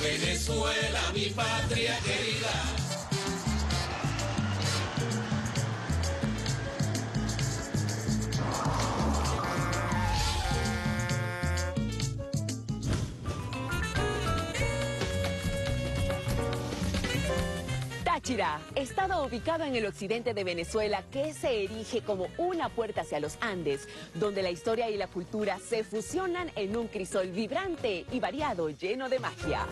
Viva Venezuela, mi patria querida. Táchira, estado ubicado en el occidente de Venezuela que se erige como una puerta hacia los Andes, donde la historia y la cultura se fusionan en un crisol vibrante y variado lleno de magia.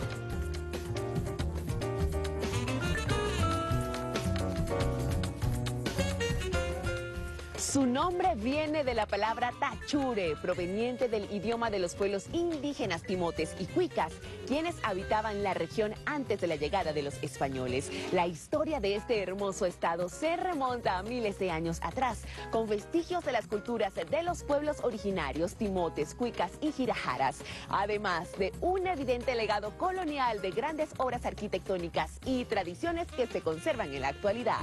Su nombre viene de la palabra tachure, proveniente del idioma de los pueblos indígenas timotes y cuicas, quienes habitaban la región antes de la llegada de los españoles. La historia de este hermoso estado se remonta a miles de años atrás, con vestigios de las culturas de los pueblos originarios timotes, cuicas y girajaras, además de un evidente legado colonial de grandes obras arquitectónicas y tradiciones que se conservan en la actualidad.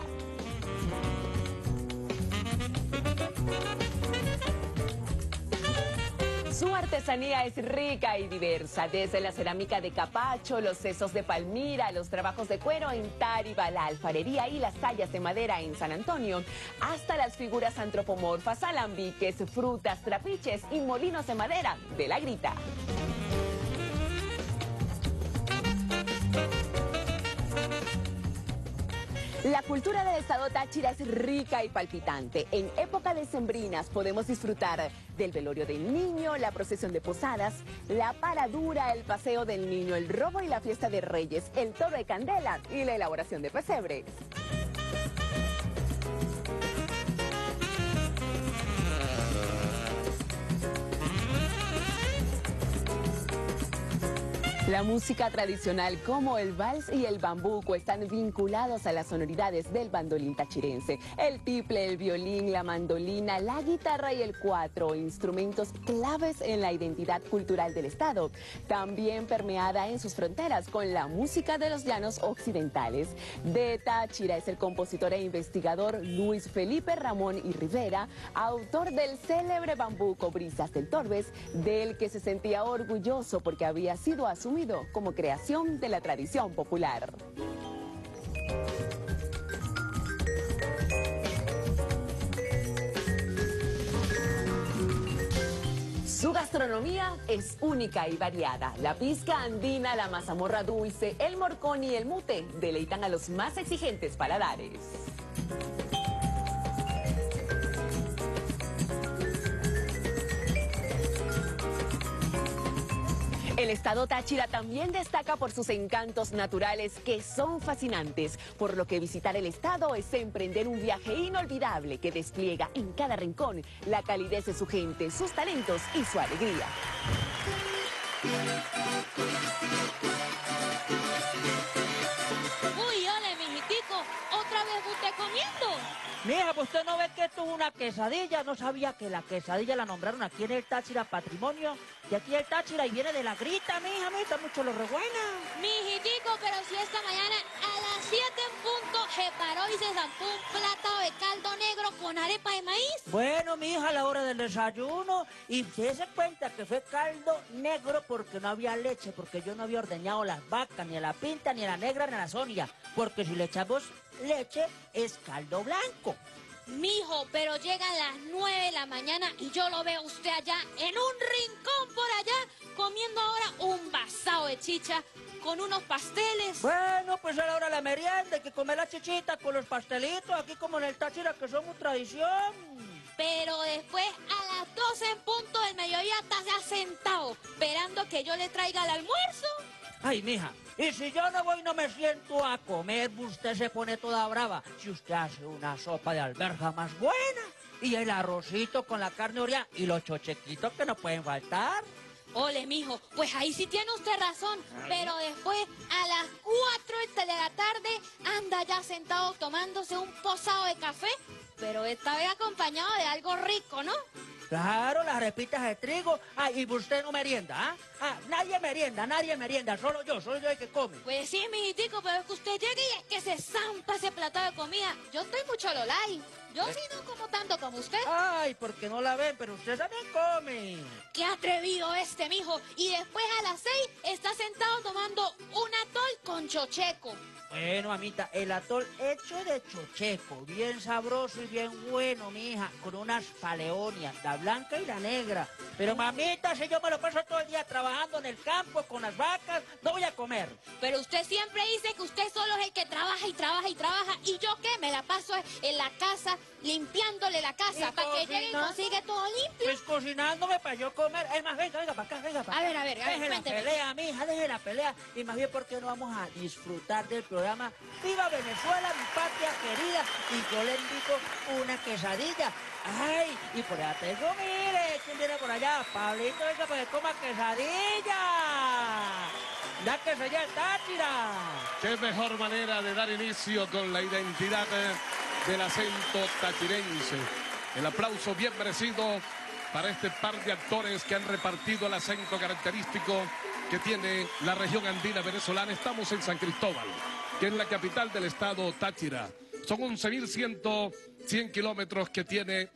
Su artesanía es rica y diversa, desde la cerámica de capacho, los sesos de palmira, los trabajos de cuero en Táriba, la alfarería y las tallas de madera en San Antonio, hasta las figuras antropomorfas, alambiques, frutas, trapiches y molinos de madera de la grita. La cultura del estado Táchira es rica y palpitante. En época de sembrinas podemos disfrutar del velorio del niño, la procesión de posadas, la paradura, el paseo del niño, el robo y la fiesta de reyes, el toro de candela y la elaboración de pesebres. La música tradicional como el vals y el bambuco están vinculados a las sonoridades del bandolín tachirense. El tiple, el violín, la mandolina, la guitarra y el cuatro, instrumentos claves en la identidad cultural del Estado. También permeada en sus fronteras con la música de los llanos occidentales. De Táchira es el compositor e investigador Luis Felipe Ramón y Rivera, autor del célebre bambuco Brisas del Torbes, del que se sentía orgulloso porque había sido asumido como creación de la tradición popular. Su gastronomía es única y variada. La pizca andina, la mazamorra dulce, el morcón y el mute deleitan a los más exigentes paladares. El estado Táchira también destaca por sus encantos naturales que son fascinantes, por lo que visitar el estado es emprender un viaje inolvidable que despliega en cada rincón la calidez de su gente, sus talentos y su alegría. Comiendo. Mija, pues usted no ve que esto es una quesadilla. No sabía que la quesadilla la nombraron aquí en el Táchira Patrimonio. Y aquí el Táchira y viene de la grita, mija, mija, está mucho lo rebuena. Mijitico, pero si esta mañana a las 7 en punto se paró y se zampó un plato de caldo negro con arepa de maíz. Bueno, mija, a la hora del desayuno. Y se cuenta que fue caldo negro porque no había leche, porque yo no había ordeñado las vacas, ni a la pinta, ni a la negra, ni a la sonia. Porque si le echamos leche, es caldo blanco. Mijo, pero llegan las 9 de la mañana y yo lo veo usted allá en un rincón por allá comiendo ahora un basado de chicha con unos pasteles. Bueno, pues a la hora de la merienda hay que comer la chichita con los pastelitos, aquí como en el Táchira que somos tradición. Pero después a las 12 en punto del mediodía está ya sentado esperando que yo le traiga el almuerzo. Ay, mija, y si yo no voy no me siento a comer, usted se pone toda brava. Si usted hace una sopa de alberja más buena y el arrocito con la carne oreada y los chochequitos que no pueden faltar. Ole, mijo, pues ahí sí tiene usted razón. Pero después, a las 4 de la tarde, anda ya sentado tomándose un posado de café. Pero esta vez acompañado de algo rico, ¿no? Claro, las repitas de trigo. Ah, y usted no merienda, ¿ah? Ah, nadie merienda, nadie merienda, solo yo, solo yo el que come. Pues sí, mijitico, pero es que usted llegue y es que se zampa ese plato de comida. Yo estoy mucho lolay. Yo sí no como tan comiendo como usted. Ay, porque no la ven, pero usted también come. ¡Qué atrevido este, mijo! Y después a las seis está sentado tomando un atol con chocheco. Bueno, mamita, el atol hecho de chocheco, bien sabroso y bien bueno, mija, con unas paleonias, la blanca y la negra. Pero mamita, si yo me lo paso todo el día trabajando en el campo con las vacas, no voy a comer. Pero usted siempre dice que usted solo es el que trabaja y trabaja y trabaja. ¿Y yo qué? Me la paso en la casa limpiándole la casa ¿Y para que llegue y consigue todo limpio. Pues cocinándome para yo comer. Es más, venga, venga, para acá, venga, para A acá. ver, a ver, a ver, Deje la pelea, mija, deje la pelea. Y más bien, ¿por qué no vamos a disfrutar del programa Viva Venezuela, mi patria querida? Y yo le invito una quesadilla. Ay, y por allá tengo, mire, ¿quién viene por allá? Pablito, venga, para que coma quesadilla. La quesadilla Táchira. Qué mejor manera de dar inicio con la identidad eh, del acento tachirense. El aplauso bien merecido para este par de actores que han repartido el acento característico que tiene la región andina venezolana. Estamos en San Cristóbal, que es la capital del estado Táchira. Son 11.100 100 kilómetros que tiene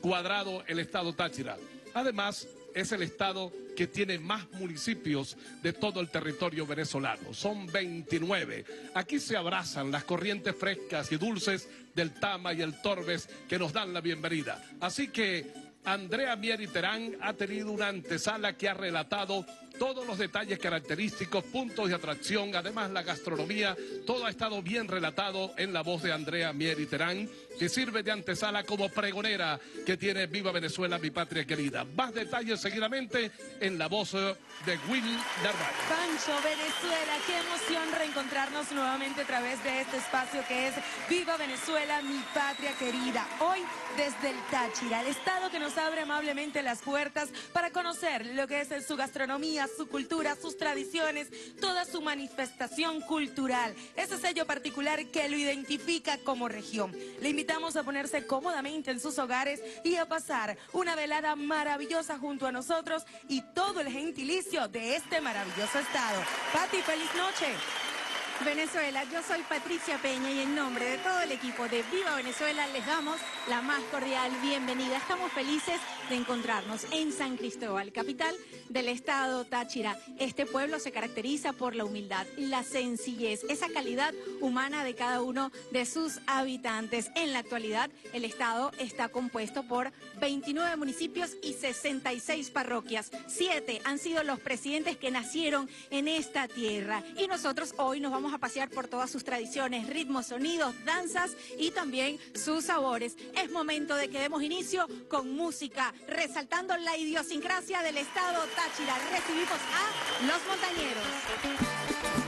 cuadrado el estado Táchira. Además, es el estado que tiene más municipios de todo el territorio venezolano. Son 29. Aquí se abrazan las corrientes frescas y dulces del Tama y el Torbes que nos dan la bienvenida. Así que Andrea Mieri Terán ha tenido una antesala que ha relatado todos los detalles característicos, puntos de atracción, además la gastronomía, todo ha estado bien relatado en la voz de Andrea Mieri Terán, que sirve de antesala como pregonera que tiene Viva Venezuela, mi patria querida. Más detalles seguidamente en la voz de Will Narváez. Pancho, Venezuela, qué emoción reencontrarnos nuevamente a través de este espacio que es Viva Venezuela, mi patria querida. Hoy desde el Táchira, el estado que nos abre amablemente las puertas para conocer lo que es su gastronomía, su cultura, sus tradiciones, toda su manifestación cultural, ese sello particular que lo identifica como región. Le invitamos a ponerse cómodamente en sus hogares y a pasar una velada maravillosa junto a nosotros y todo el gentilicio de este maravilloso estado. Pati, feliz noche. Venezuela, yo soy Patricia Peña y en nombre de todo el equipo de Viva Venezuela les damos la más cordial bienvenida. Estamos felices de encontrarnos en San Cristóbal, capital del estado Táchira. Este pueblo se caracteriza por la humildad, la sencillez, esa calidad humana de cada uno de sus habitantes. En la actualidad, el estado está compuesto por 29 municipios y 66 parroquias. Siete han sido los presidentes que nacieron en esta tierra. Y nosotros hoy nos vamos a pasear por todas sus tradiciones, ritmos, sonidos, danzas y también sus sabores. Es momento de que demos inicio con música, resaltando la idiosincrasia del estado Táchira. Recibimos a los montañeros.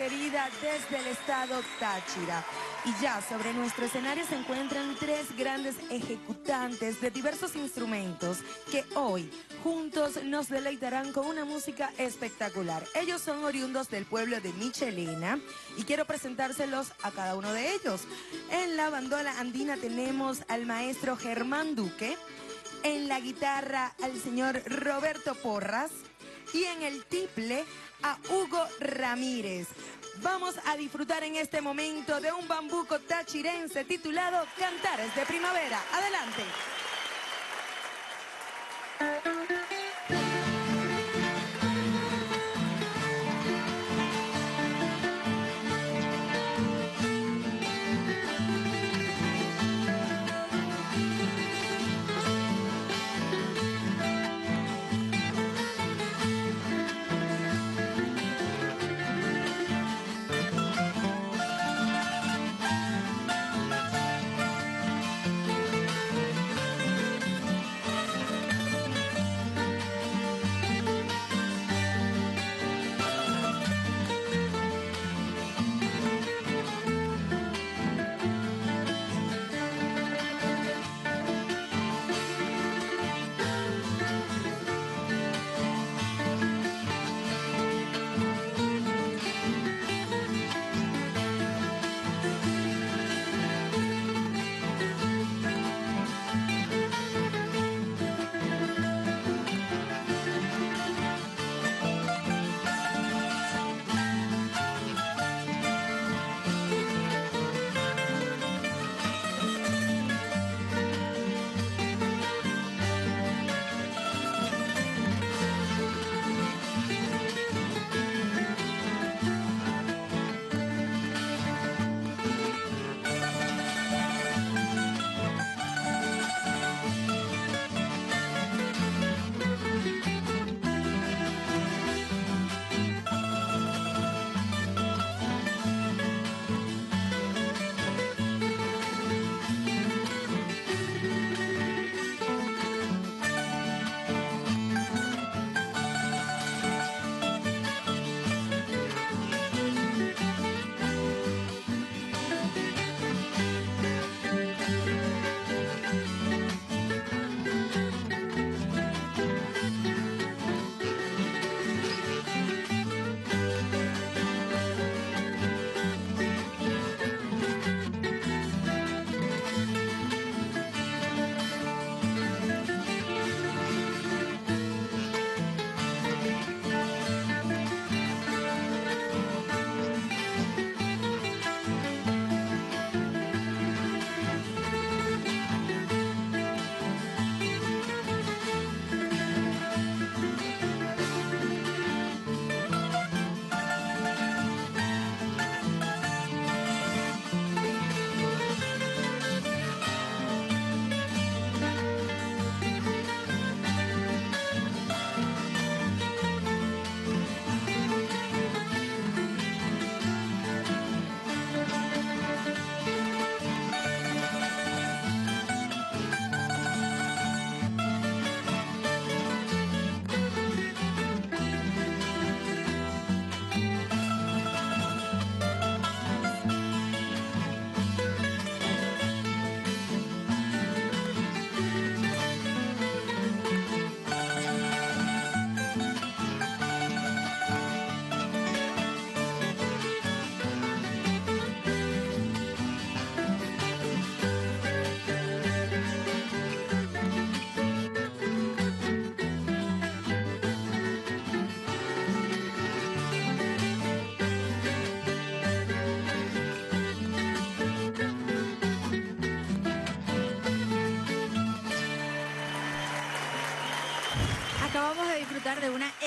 Querida, desde el estado Táchira. Y ya sobre nuestro escenario se encuentran tres grandes ejecutantes de diversos instrumentos que hoy juntos nos deleitarán con una música espectacular. Ellos son oriundos del pueblo de Michelena y quiero presentárselos a cada uno de ellos. En la bandola andina tenemos al maestro Germán Duque, en la guitarra al señor Roberto Porras y en el tiple a Hugo Ramírez. Vamos a disfrutar en este momento de un bambuco tachirense titulado Cantares de Primavera. Adelante.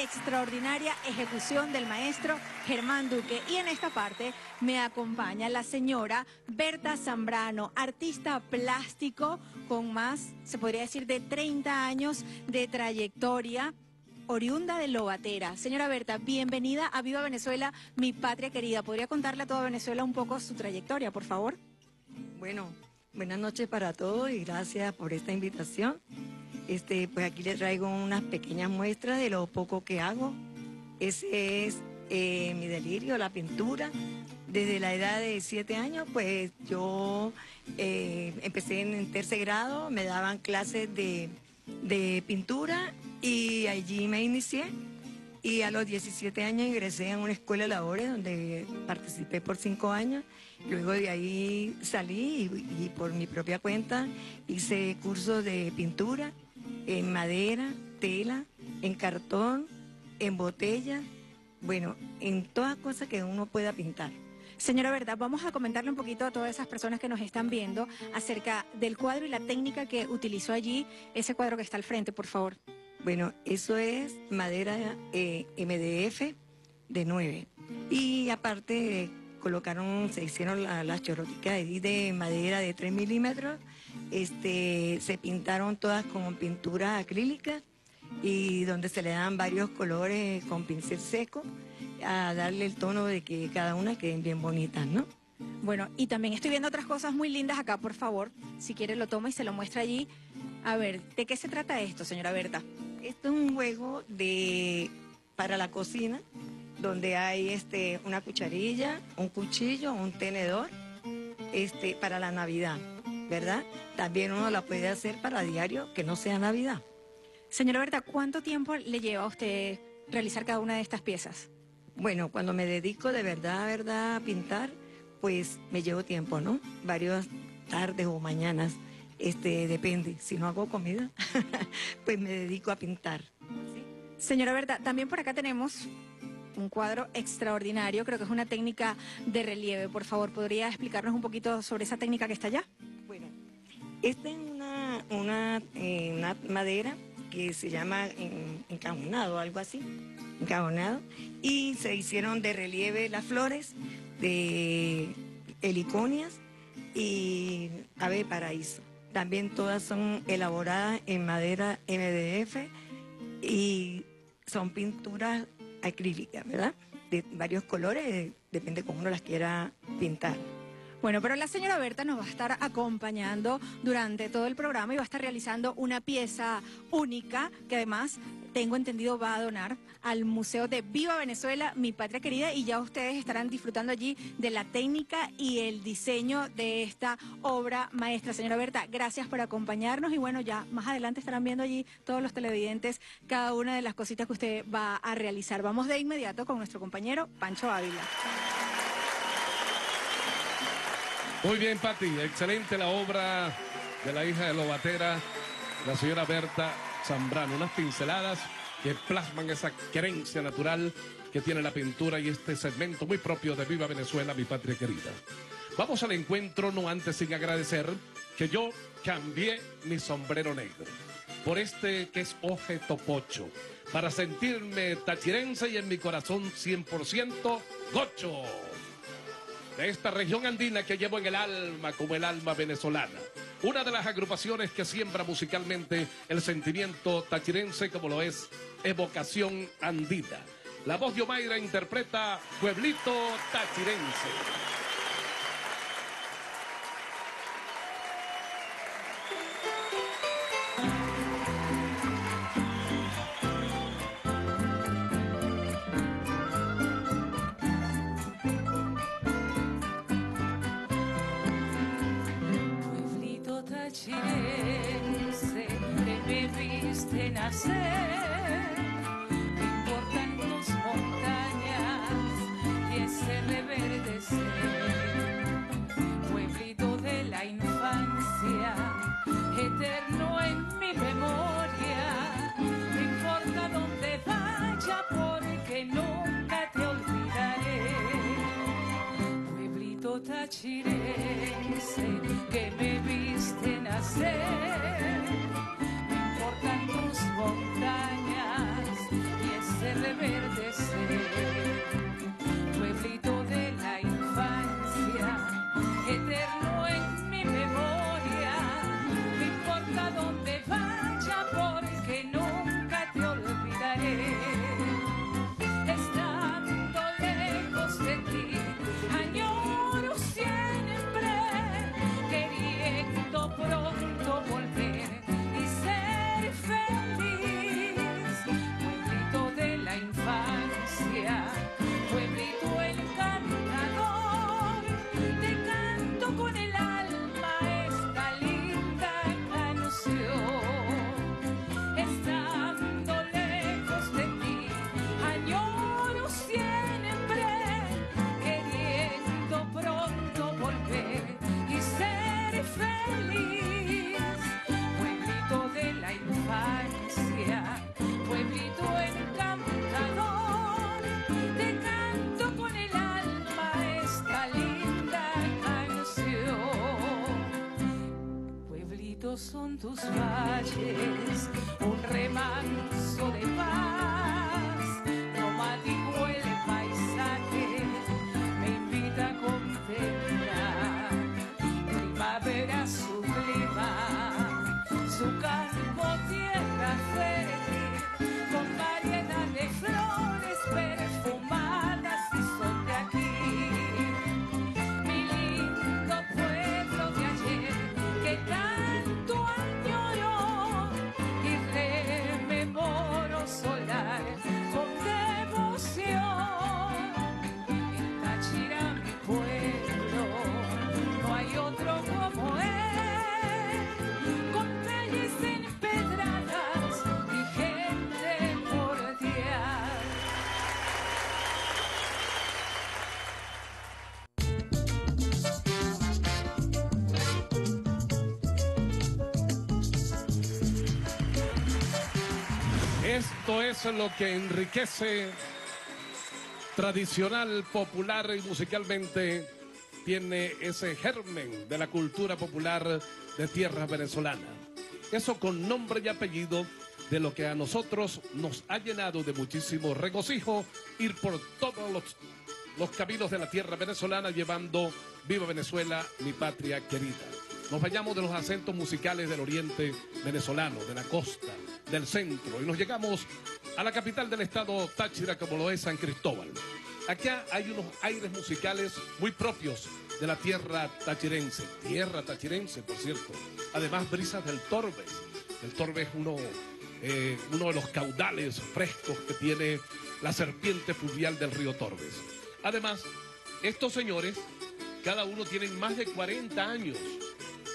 Extraordinaria ejecución del maestro Germán Duque y en esta parte me acompaña la señora Berta Zambrano, artista plástico con más, se podría decir, de 30 años de trayectoria. Oriunda de Lobatera. Señora Berta, bienvenida a Viva Venezuela, mi patria querida. ¿Podría contarle a toda Venezuela un poco su trayectoria, por favor? Bueno, buenas noches para todos y gracias por esta invitación. Este, pues aquí les traigo unas pequeñas muestras de lo poco que hago. Ese es eh, mi delirio, la pintura. Desde la edad de siete años, pues yo eh, empecé en, tercer grado, me daban clases de, de pintura y allí me inicié. Y a los 17 años ingresé en una escuela de labores donde participé por cinco años. Luego de ahí salí y por mi propia cuenta hice cursos de pintura en madera, tela, en cartón, en botella, bueno, en todas cosas que uno pueda pintar. Señora Verdad, vamos a comentarle un poquito a todas esas personas que nos están viendo acerca del cuadro y la técnica que utilizó allí, ese cuadro que está al frente, por favor. Bueno, eso es madera eh, MDF de 9. Y aparte eh, colocaron, se hicieron la- las ahí de madera de 3 milímetros. Este, se pintaron todas con pintura acrílica y donde se le dan varios colores con pincel seco a darle el tono de que cada una queden bien bonitas, ¿no? Bueno, y también estoy viendo otras cosas muy lindas acá, por favor. Si quiere lo toma y se lo muestra allí. A ver, ¿de qué se trata esto, señora Berta? Esto es un juego de para la cocina, donde hay este una cucharilla, un cuchillo, un tenedor, este para la Navidad, ¿verdad? También uno la puede hacer para diario que no sea Navidad. Señora Berta, ¿cuánto tiempo le lleva a usted realizar cada una de estas piezas? Bueno, cuando me dedico de verdad, verdad a pintar, pues me llevo tiempo, ¿no? Varias tardes o mañanas, este depende. Si no hago comida, pues me dedico a pintar. Señora Berta, también por acá tenemos un cuadro extraordinario, creo que es una técnica de relieve. Por favor, ¿podría explicarnos un poquito sobre esa técnica que está allá? Bueno, esta es una, eh, una madera que se llama en- encajonado, algo así, encajonado, y se hicieron de relieve las flores de heliconias y ave paraíso. También todas son elaboradas en madera MDF y son pinturas acrílicas, ¿verdad? De varios colores, depende cómo uno las quiera pintar. Bueno, pero la señora Berta nos va a estar acompañando durante todo el programa y va a estar realizando una pieza única que además tengo entendido va a donar al Museo de Viva Venezuela, mi patria querida, y ya ustedes estarán disfrutando allí de la técnica y el diseño de esta obra maestra. Señora Berta, gracias por acompañarnos y bueno, ya más adelante estarán viendo allí todos los televidentes cada una de las cositas que usted va a realizar. Vamos de inmediato con nuestro compañero Pancho Ávila. Muy bien, Pati. Excelente la obra de la hija de Lobatera, la señora Berta Zambrano. Unas pinceladas que plasman esa querencia natural que tiene la pintura y este segmento muy propio de Viva Venezuela, mi patria querida. Vamos al encuentro, no antes sin agradecer que yo cambié mi sombrero negro por este que es Oje Topocho, para sentirme tachirense y en mi corazón 100% gocho de esta región andina que llevo en el alma como el alma venezolana. Una de las agrupaciones que siembra musicalmente el sentimiento tachirense como lo es Evocación Andina. La voz de Omaira interpreta Pueblito Tachirense. Me importan tus montañas y ese reverdecer. Pueblito de la infancia, eterno en mi memoria, no importa dónde vaya porque nunca te olvidaré pueblito tachirense que me viste nacer. Son tus valles, un remanso Esto es lo que enriquece tradicional, popular y musicalmente tiene ese germen de la cultura popular de tierras venezolanas. Eso con nombre y apellido de lo que a nosotros nos ha llenado de muchísimo regocijo ir por todos los, los caminos de la tierra venezolana llevando Viva Venezuela, mi patria querida. Nos vayamos de los acentos musicales del oriente venezolano, de la costa, del centro, y nos llegamos a la capital del estado Táchira, como lo es San Cristóbal. Acá hay unos aires musicales muy propios de la tierra tachirense, tierra tachirense, por cierto. Además, brisas del Torbe. El Torbe es uno, eh, uno de los caudales frescos que tiene la serpiente fluvial del río Torbes. Además, estos señores, cada uno tienen más de 40 años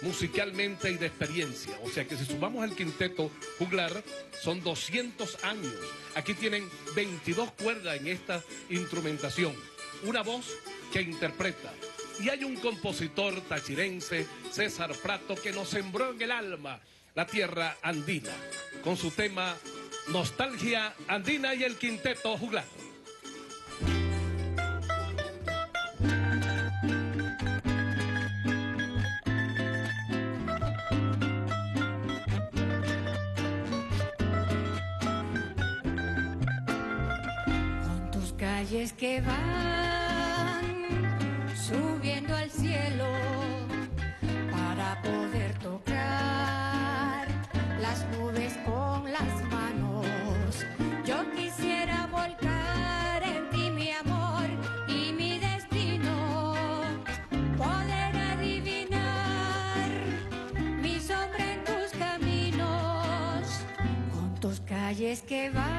musicalmente y de experiencia. O sea que si sumamos el quinteto juglar, son 200 años. Aquí tienen 22 cuerdas en esta instrumentación. Una voz que interpreta. Y hay un compositor tachirense, César Prato, que nos sembró en el alma la tierra andina, con su tema Nostalgia Andina y el quinteto juglar. Que van subiendo al cielo para poder tocar las nubes con las manos. Yo quisiera volcar en ti mi amor y mi destino, poder adivinar mi sombra en tus caminos, con tus calles que van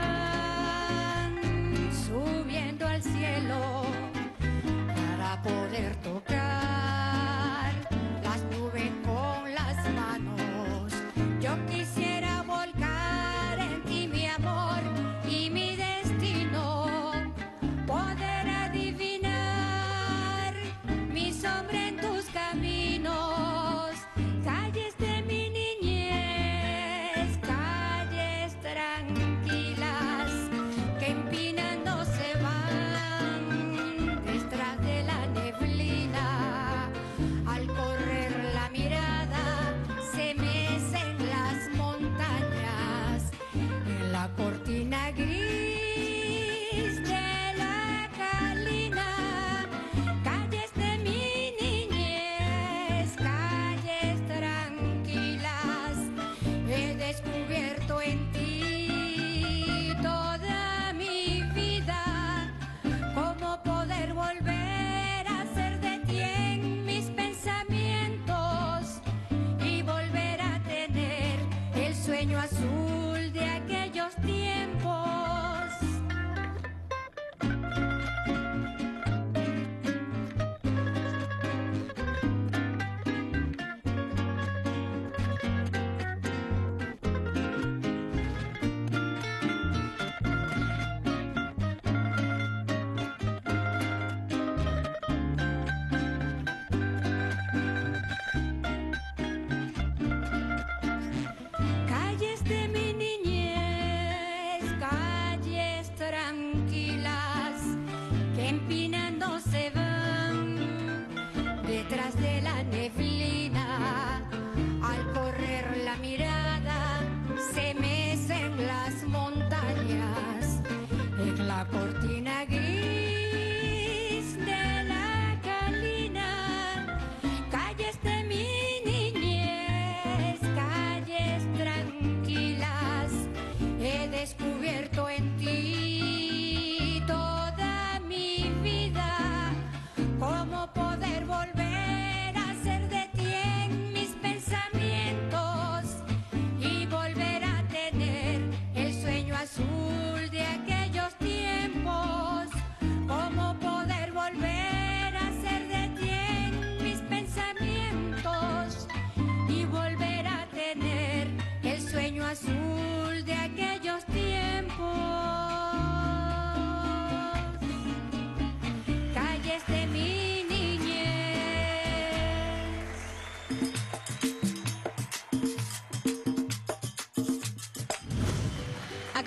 para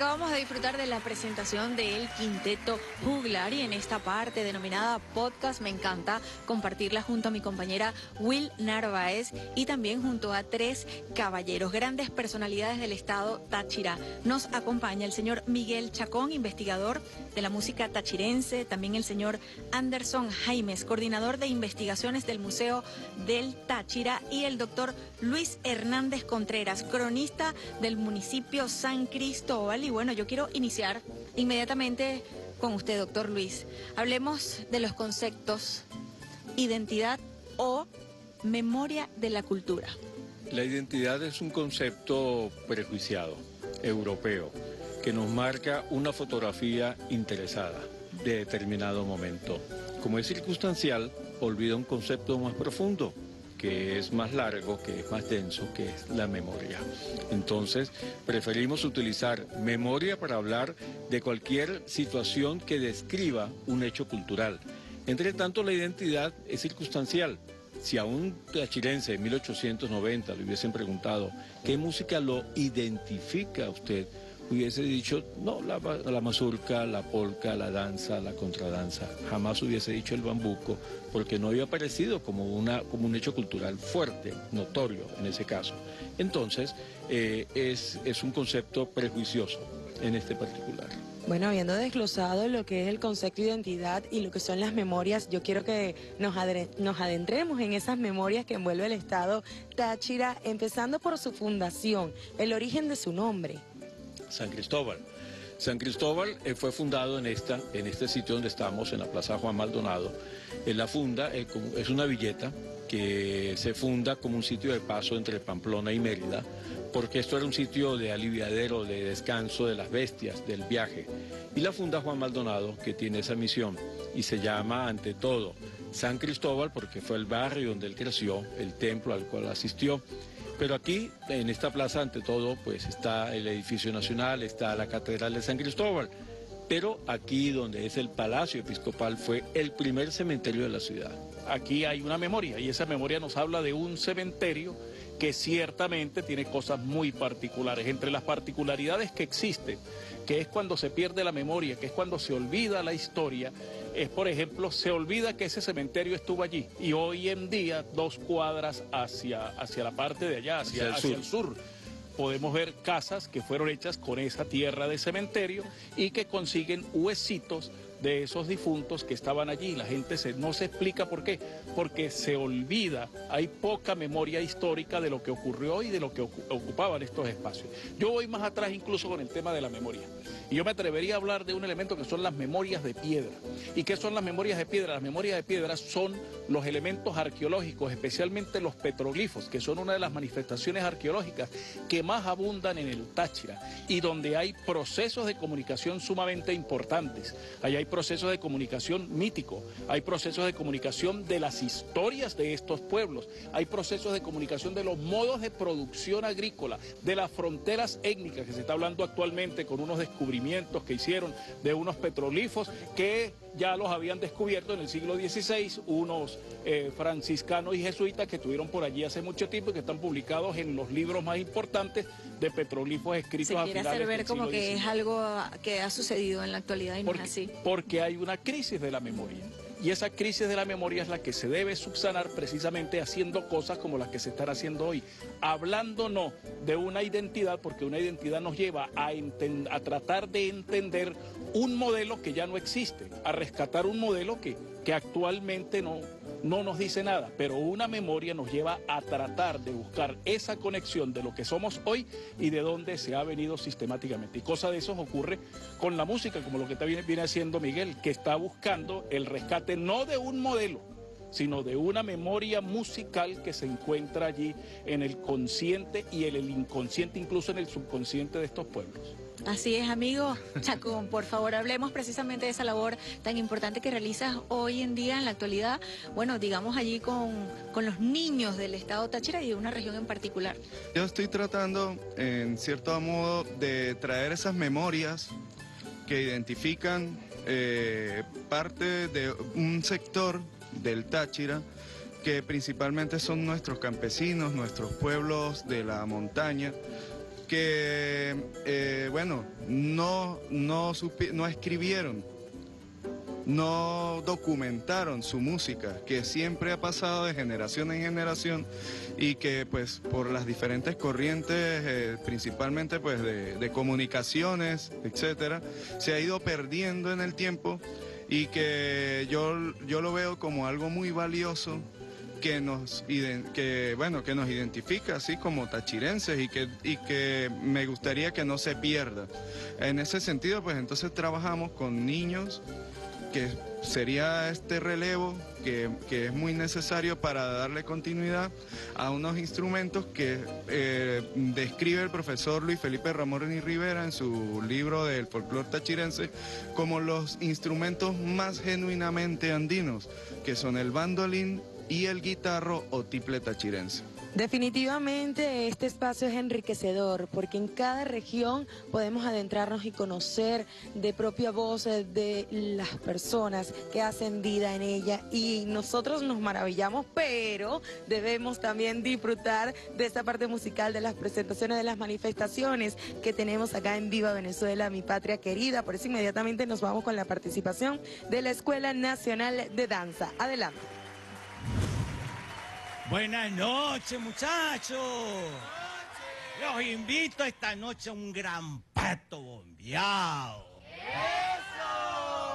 Acabamos disfrutar de la presentación del quinteto juglar y en esta parte denominada podcast me encanta compartirla junto a mi compañera Will Narváez y también junto a tres caballeros, grandes personalidades del estado Táchira. Nos acompaña el señor Miguel Chacón, investigador de la música tachirense, también el señor Anderson Jaimes, coordinador de investigaciones del Museo del Táchira y el doctor Luis Hernández Contreras, cronista del municipio San Cristóbal. Y bueno, yo quiero iniciar inmediatamente con usted, doctor Luis. Hablemos de los conceptos identidad o memoria de la cultura. La identidad es un concepto prejuiciado, europeo, que nos marca una fotografía interesada de determinado momento. Como es circunstancial, olvida un concepto más profundo, que es más largo, que es más denso, que es la memoria. Entonces, preferimos utilizar memoria para hablar de cualquier situación que describa un hecho cultural. Entre tanto, la identidad es circunstancial. Si a un tachirense de 1890 le hubiesen preguntado qué música lo identifica a usted, hubiese dicho, no, la, la mazurca, la polca, la danza, la contradanza. Jamás hubiese dicho el bambuco, porque no había aparecido como, una, como un hecho cultural fuerte, notorio en ese caso. Entonces, eh, es, es un concepto prejuicioso en este particular. Bueno, habiendo desglosado lo que es el concepto de identidad y lo que son las memorias, yo quiero que nos, nos adentremos en esas memorias que envuelve el Estado Táchira, empezando por su fundación, el origen de su nombre. San Cristóbal. San Cristóbal eh, fue fundado en, esta, en este sitio donde estamos, en la Plaza Juan Maldonado. En la funda eh, es una villeta que se funda como un sitio de paso entre Pamplona y Mérida, porque esto era un sitio de aliviadero, de descanso de las bestias, del viaje. Y la funda Juan Maldonado, que tiene esa misión, y se llama ante todo San Cristóbal, porque fue el barrio donde él creció, el templo al cual asistió. Pero aquí, en esta plaza, ante todo, pues está el edificio nacional, está la Catedral de San Cristóbal. Pero aquí, donde es el Palacio Episcopal, fue el primer cementerio de la ciudad. Aquí hay una memoria y esa memoria nos habla de un cementerio que ciertamente tiene cosas muy particulares. Entre las particularidades que existen, que es cuando se pierde la memoria, que es cuando se olvida la historia, es por ejemplo, se olvida que ese cementerio estuvo allí y hoy en día dos cuadras hacia, hacia la parte de allá, hacia, Hacia el hacia el sur. Podemos ver casas que fueron hechas con esa tierra de cementerio y que consiguen huesitos de esos difuntos que estaban allí. La gente se, no se explica por qué, porque se olvida, hay poca memoria histórica de lo que ocurrió y de lo que ocu- ocupaban estos espacios. Yo voy más atrás incluso con el tema de la memoria. Y yo me atrevería a hablar de un elemento que son las memorias de piedra. ¿Y qué son las memorias de piedra? Las memorias de piedra son los elementos arqueológicos, especialmente los petroglifos, que son una de las manifestaciones arqueológicas que más abundan en el Táchira y donde hay procesos de comunicación sumamente importantes. Allá hay procesos de comunicación mítico, hay procesos de comunicación de las historias de estos pueblos, hay procesos de comunicación de los modos de producción agrícola, de las fronteras étnicas que se está hablando actualmente con unos descubrimientos que hicieron de unos petroglifos que ya los habían descubierto en el siglo XVI unos eh, franciscanos y jesuitas que estuvieron por allí hace mucho tiempo y que están publicados en los libros más importantes de petroglifos escritos Se a quiere finales hacer ver del como que es algo que ha sucedido en la actualidad y no es así. porque hay una crisis de la memoria. Y esa crisis de la memoria es la que se debe subsanar precisamente haciendo cosas como las que se están haciendo hoy. Hablando no de una identidad, porque una identidad nos lleva a, a tratar de entender un modelo que ya no existe, a rescatar un modelo que, que actualmente no, no nos dice nada, pero una memoria nos lleva a tratar de buscar esa conexión de lo que somos hoy y de dónde se ha venido sistemáticamente. Y cosa de eso ocurre con la música, como lo que viene, viene haciendo Miguel, que está buscando el rescate no de un modelo, sino de una memoria musical que se encuentra allí en el consciente y en el inconsciente, incluso en el subconsciente de estos pueblos. Así es, amigo. Chacón, por favor, hablemos precisamente de esa labor tan importante que realizas hoy en día, en la actualidad, bueno, digamos allí con, con los niños del estado Táchira y de una región en particular. Yo estoy tratando, en cierto modo, de traer esas memorias que identifican eh, parte de un sector del Táchira que principalmente son nuestros campesinos, nuestros pueblos de la montaña, que, eh, bueno, no, no, no escribieron, no documentaron su música, que siempre ha pasado de generación en generación y que pues por las diferentes corrientes, eh, principalmente pues de, de comunicaciones, etcétera, se ha ido perdiendo en el tiempo y que yo, yo lo veo como algo muy valioso que nos, que, bueno, que nos identifica así como tachirenses y que, y que me gustaría que no se pierda. En ese sentido, pues entonces trabajamos con niños, que sería este relevo que, que es muy necesario para darle continuidad a unos instrumentos que eh, describe el profesor Luis Felipe Ramón y Rivera en su libro del folclore tachirense como los instrumentos más genuinamente andinos, que son el bandolín y el guitarro o tiple tachirense. Definitivamente este espacio es enriquecedor porque en cada región podemos adentrarnos y conocer de propia voz eh, de las personas que hacen vida en ella y nosotros nos maravillamos, pero debemos también disfrutar de esta parte musical de las presentaciones, de las manifestaciones que tenemos acá en Viva Venezuela, mi patria querida. Por eso inmediatamente nos vamos con la participación de la Escuela Nacional de Danza. Adelante. Buenas noches, muchachos. Los invito esta noche a un gran pato bombeado. Pato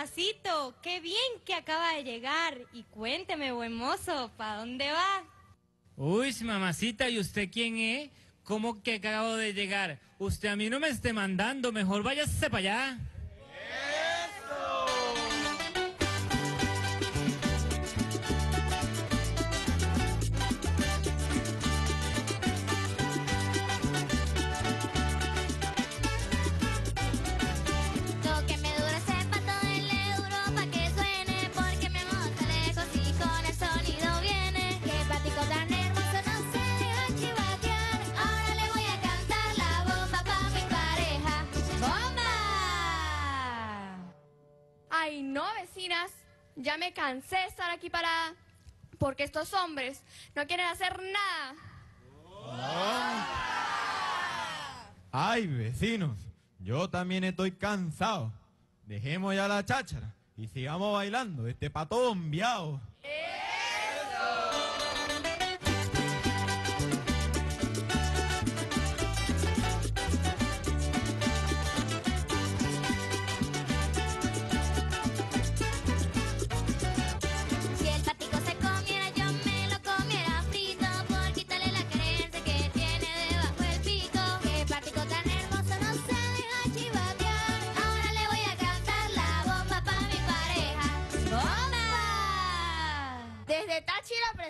papacito, qué bien que acaba de llegar. Y cuénteme, buen mozo, ¿para dónde va? Uy, mamacita, ¿y usted quién es? ¿Cómo que acabo de llegar? Usted a mí no me esté mandando, mejor váyase para allá. Ay, no, vecinas. Ya me cansé de estar aquí parada. Porque estos hombres no quieren hacer nada. Ay, vecinos, yo también estoy cansado. Dejemos ya la cháchara y sigamos bailando este pato bombeado. Si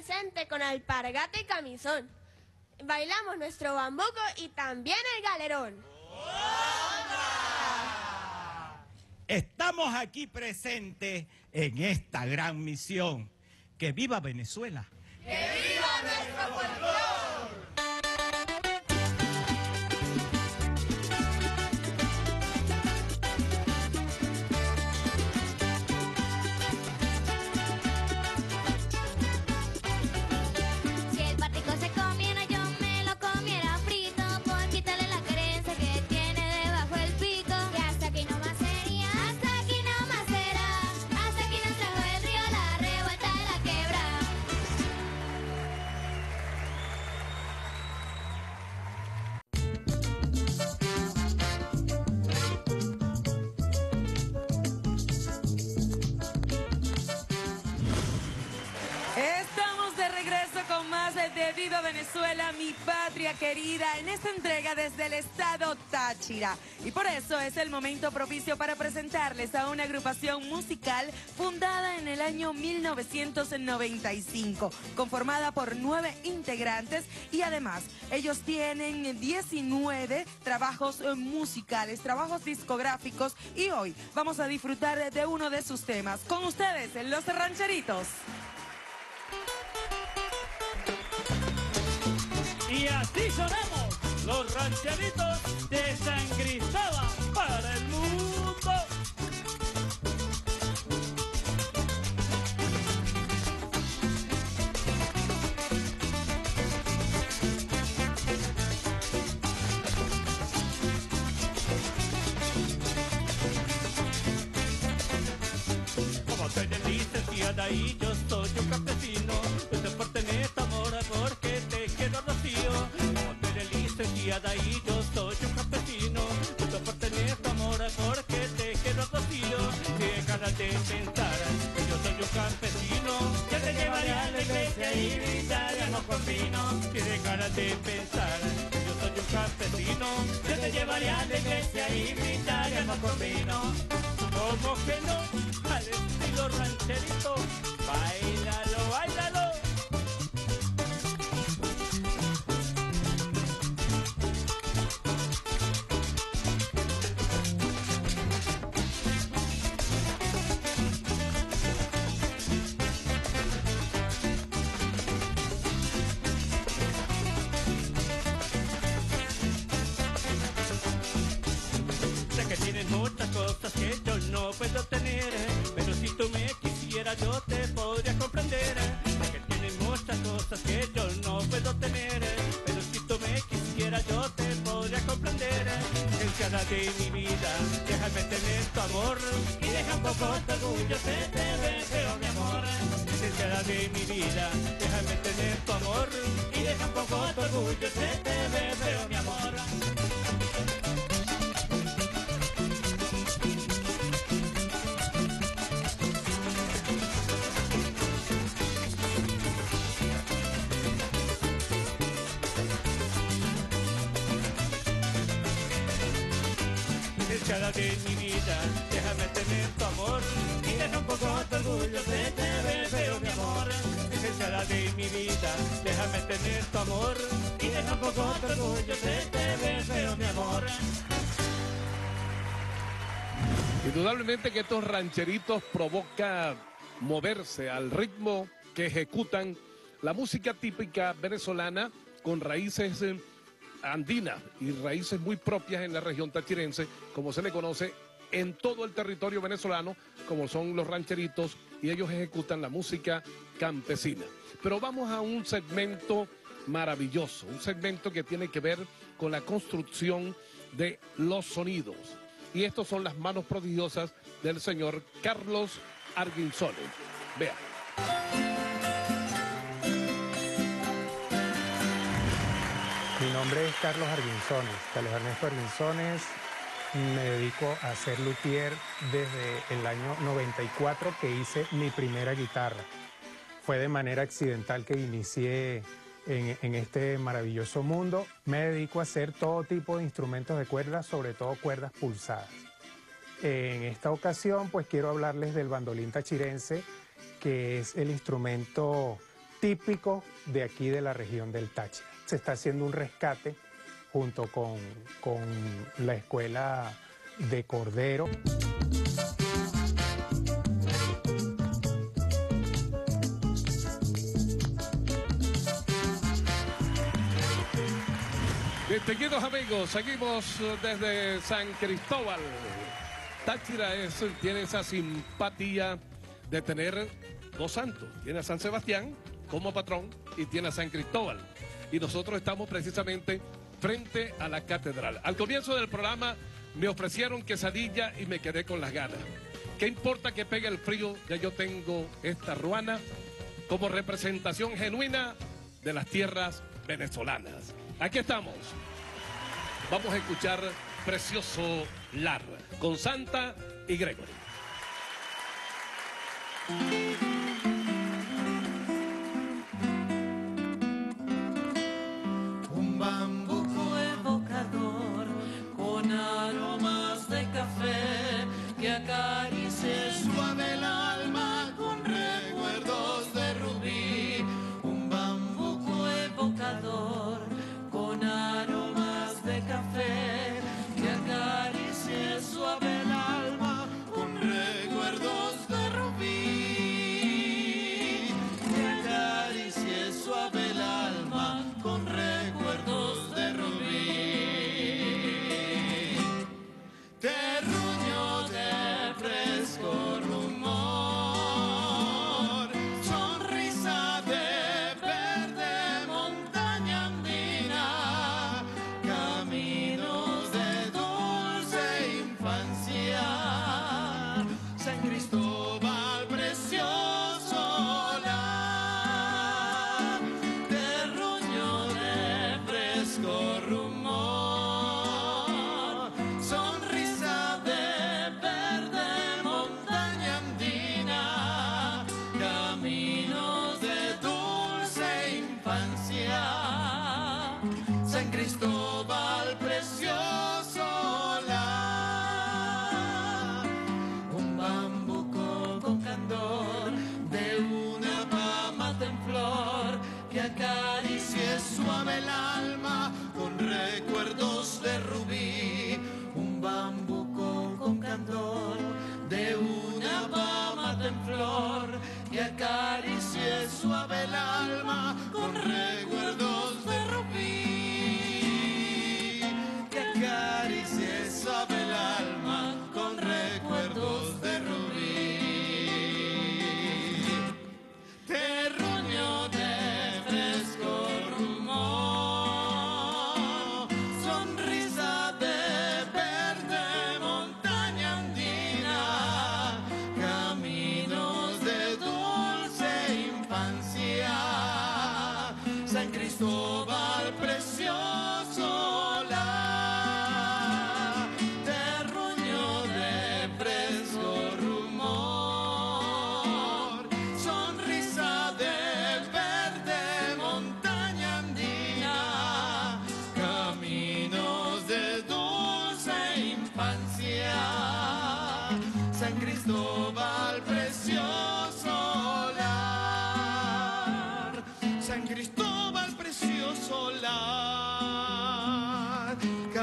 presente con alpargata y camisón. Bailamos nuestro bambuco y también el galerón. Estamos aquí presentes en esta gran misión. Que viva Venezuela. ¡Que viva nuestro folclore! Querida en esta entrega desde el estado Táchira. Y por eso es el momento propicio para presentarles a una agrupación musical fundada en el año 1995, conformada por nueve integrantes y además ellos tienen 19 trabajos eh, musicales, trabajos discográficos y hoy vamos a disfrutar de uno de sus temas. Con ustedes, Los Rancheritos. Y así sonamos los rancheritos de San Cristóbal para el mundo. Como soy de licenciada y y yo soy un campesino, yo te pertenezco amor porque te quiero. Si dejaras de pensar que yo soy un campesino, yo te llevaría a la iglesia y gritaríamos con vino. Si dejaras de pensar que yo soy un campesino, yo te llevaría a la iglesia y gritaríamos con vino. ¿Cómo que no? Al estilo rancherito, bailalo, de mi vida, déjame tener tu amor y deja un poco tu orgullo, se te deseo mi amor. Licenciada de mi vida, déjame tener tu amor y deja un poco tu orgullo, se te deseo mi amor. Indudablemente que estos rancheritos provoca moverse al ritmo que ejecutan la música típica venezolana con raíces andinas y raíces muy propias en la región tachirense, como se le conoce en todo el territorio venezolano, como son los rancheritos, y ellos ejecutan la música campesina. Pero vamos a un segmento maravilloso, un segmento que tiene que ver con la construcción de los sonidos. Y estos son las manos prodigiosas del señor Carlos Arguinzones. Vean. Mi nombre es Carlos Arguinzones, Carlos Ernesto Arguinzones. Me dedico a ser luthier desde el año 94 que hice mi primera guitarra. Fue de manera accidental que inicié en, este maravilloso mundo. Me dedico a hacer todo tipo de instrumentos de cuerdas, sobre todo cuerdas pulsadas. En esta ocasión, pues quiero hablarles del bandolín tachirense, que es el instrumento típico de aquí de la región del Táchira. Se está haciendo un rescate junto con, con la escuela de Cordero. Distinguidos amigos, seguimos desde San Cristóbal. Táchira es- tiene esa simpatía de tener dos santos. Tiene a San Sebastián como patrón y tiene a San Cristóbal. Y nosotros estamos precisamente frente a la catedral. Al comienzo del programa me ofrecieron quesadilla y me quedé con las ganas. ¿Qué importa que pegue el frío? Ya yo tengo esta ruana como representación genuina de las tierras venezolanas. Aquí estamos. Vamos a escuchar Precioso Lar con Santa y Gregory.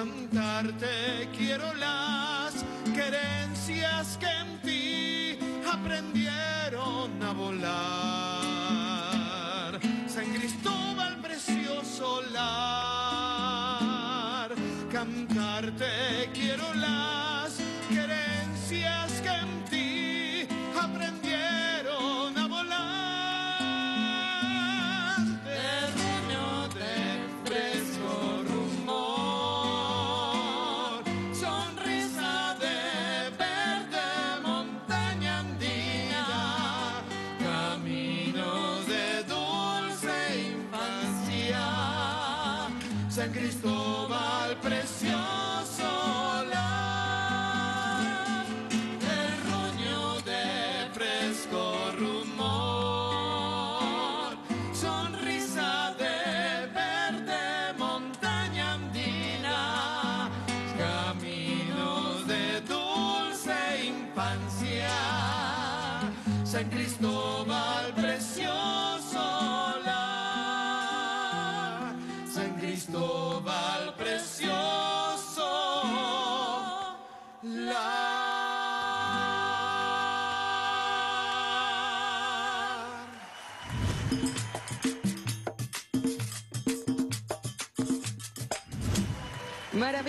Cantarte quiero las querencias que en ti aprendieron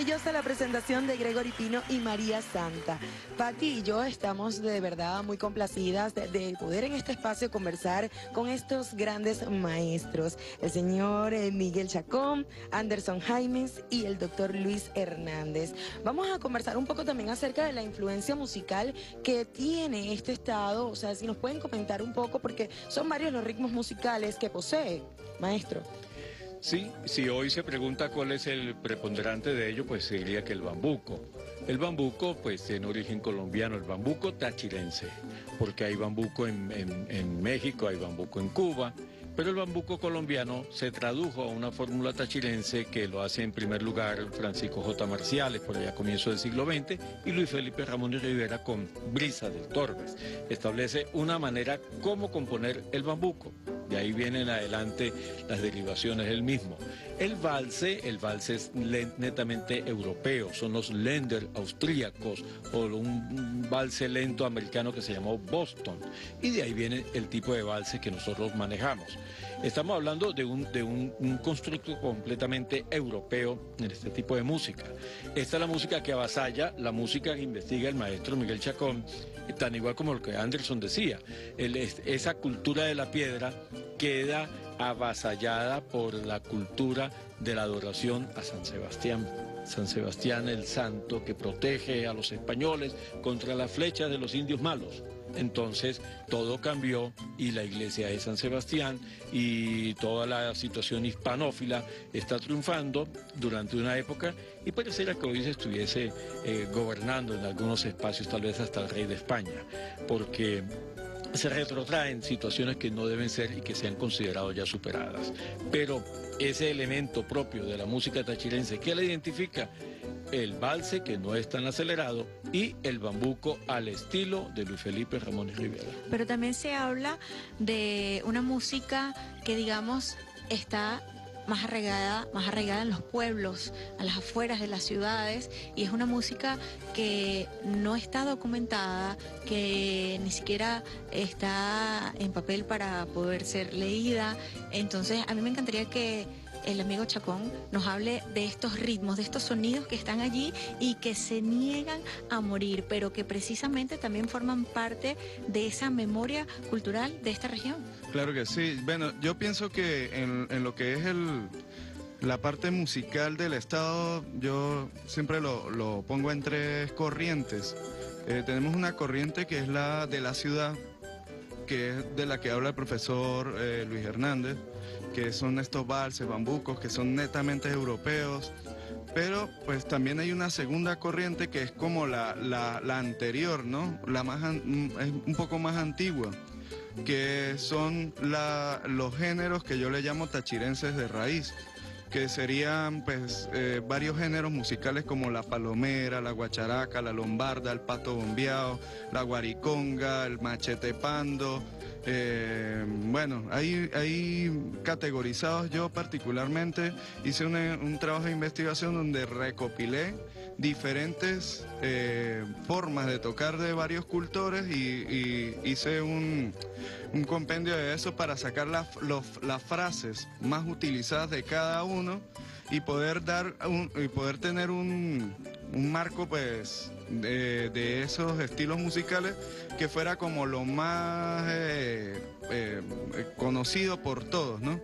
Maravillosa la presentación de Gregory Pino y María Santa. Patti y yo estamos de verdad muy complacidas de, de poder en este espacio conversar con estos grandes maestros, el señor eh, Miguel Chacón, Anderson Jaimes y el doctor Luis Hernández. Vamos a conversar un poco también acerca de la influencia musical que tiene este estado, o sea, si nos pueden comentar un poco, porque son varios los ritmos musicales que posee, maestro. Sí, si hoy se pregunta cuál es el preponderante de ello, pues se diría que el bambuco. El bambuco, pues tiene origen colombiano, el bambuco tachirense, porque hay bambuco en, en- en México, hay bambuco en Cuba, pero el bambuco colombiano se tradujo a una fórmula tachirense que lo hace en primer lugar Francisco J. Marciales, por allá a comienzo del siglo XX, y Luis Felipe Ramón de Rivera con Brisa del Torbes. Establece una manera cómo componer el bambuco. De ahí vienen adelante las derivaciones del mismo. El valse, el valse es netamente europeo, son los Länder austríacos o un valse lento americano que se llamó Boston. Y de ahí viene el tipo de valse que nosotros manejamos. Estamos hablando de un, de un, un constructo completamente europeo en este tipo de música. Esta es la música que avasalla, la música que investiga el maestro Miguel Chacón, tan igual como lo que Anderson decía. Esa cultura de la piedra queda avasallada por la cultura de la adoración a San Sebastián. San Sebastián el santo que protege a los españoles contra las flechas de los indios malos. Entonces todo cambió y la iglesia de San Sebastián y toda la situación hispanófila está triunfando durante una época y pareciera que hoy se estuviese eh, gobernando en algunos espacios, tal vez hasta el rey de España, porque se retrotraen situaciones que no deben ser y que se han considerado ya superadas. Pero ese elemento propio de la música tachirense que la identifica, el valse que no es tan acelerado y el bambuco al estilo de Luis Felipe Ramón y Rivera. Pero también se habla de una música que, digamos, está más arraigada, más arraigada en los pueblos, a las afueras de las ciudades, y es una música que no está documentada, que ni siquiera está en papel para poder ser leída. Entonces, a mí me encantaría que el amigo Chacón nos hable de estos ritmos, de estos sonidos que están allí y que se niegan a morir, pero que precisamente también forman parte de esa memoria cultural de esta región. Claro que sí. Bueno, yo pienso que en, lo que es la parte musical del Estado, yo siempre lo, lo pongo en tres corrientes. Eh, tenemos una corriente que es la de la ciudad, que es de la que habla el profesor eh, Luis Hernández, que son estos valses, bambucos, que son netamente europeos. Pero pues también hay una segunda corriente que es como la, la- la anterior, ¿no? La más mm, es un poco más antigua, que son la- los géneros que yo le llamo tachirenses de raíz, que serían pues eh, varios géneros musicales como la palomera, la guacharaca, la lombarda, el pato bombeado, la guariconga, el machete pando. eh, bueno, ahí, ahí categorizados yo particularmente hice un, un trabajo de investigación donde recopilé diferentes eh, formas de tocar de varios cultores y, hice un, compendio de eso para sacar las, las frases más utilizadas de cada uno y poder dar un- y poder tener un, un marco pues de, de esos estilos musicales que fuera como lo más eh, eh, conocido por todos, ¿no?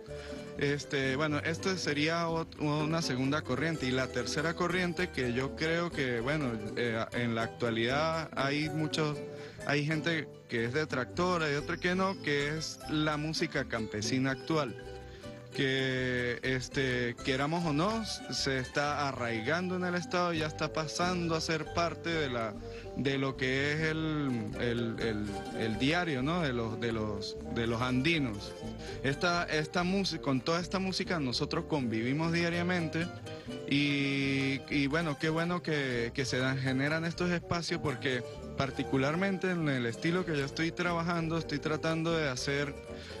Este, bueno, esto sería una segunda corriente. Y la tercera corriente que yo creo que, bueno, eh, en la actualidad hay muchos, hay gente que es detractora y otra que no, que es la música campesina actual. Que este queramos o no se está arraigando en el estado y ya está pasando a ser parte de la de lo que es el, el- el- diario ¿no? de los de los de los andinos esta esta música con toda esta música nosotros convivimos diariamente y, y bueno qué bueno que, que se dan- generan estos espacios porque particularmente en el estilo que yo estoy trabajando estoy tratando de hacer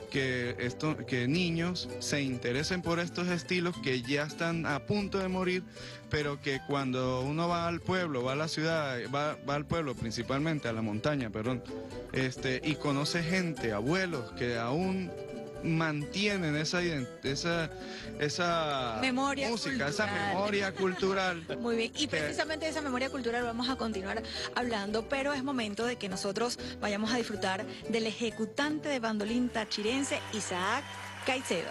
que, esto, que niños se interesen por estos estilos que ya están a punto de morir, pero que cuando uno va al pueblo, va a la ciudad, va, va al pueblo principalmente, a la montaña, perdón, este, y conoce gente, abuelos, que aún mantienen esa, esa, esa Memoria música, esa cultural. memoria cultural. Muy bien, y precisamente de esa memoria cultural vamos a continuar hablando, pero es momento de que nosotros vayamos a disfrutar del ejecutante de bandolín tachirense Isaac Caicedo.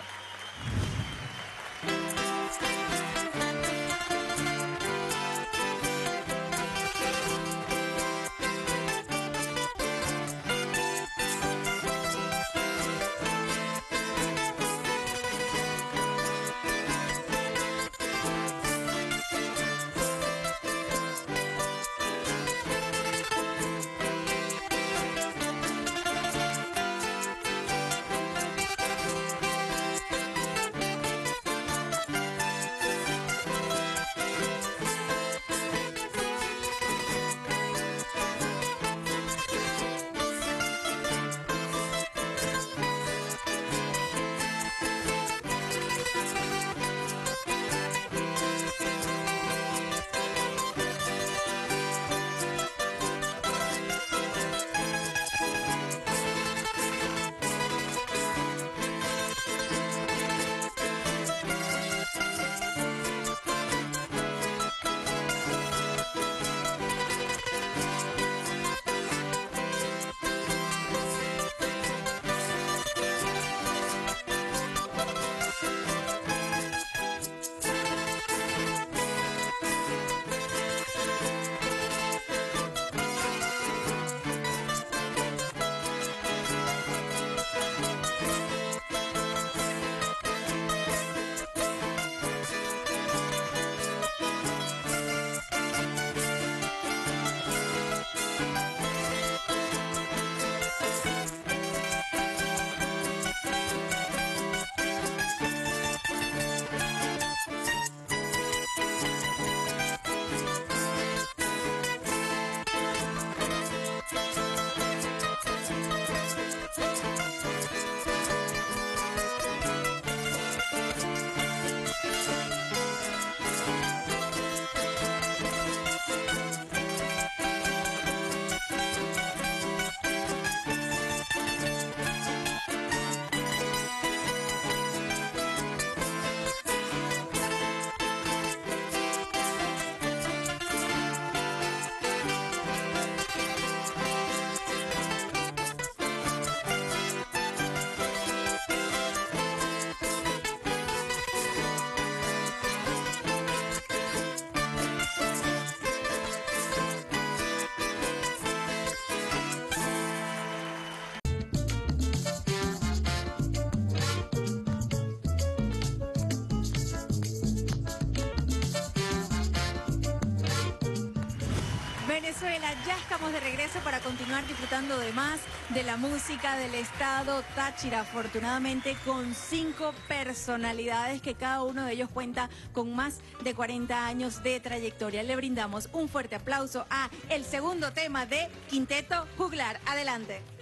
Venezuela, ya estamos de regreso para continuar disfrutando de más de la música del estado Táchira, afortunadamente con cinco personalidades que cada uno de ellos cuenta con más de 40 años de trayectoria. Le brindamos un fuerte aplauso a el segundo tema de Quinteto Juglar. Adelante.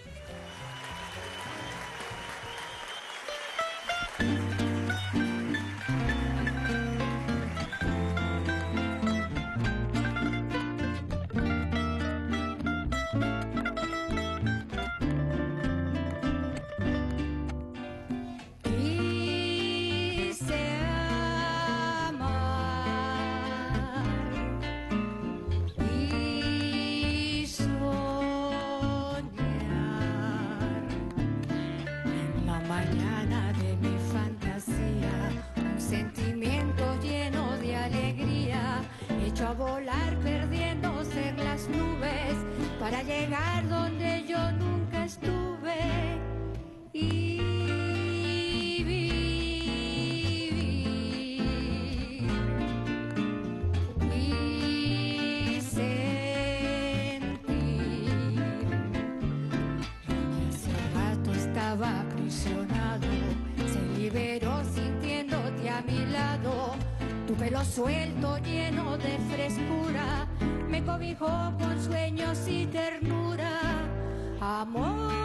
Tu pelo suelto lleno de frescura. Me cobijó con sueños y ternura. Amor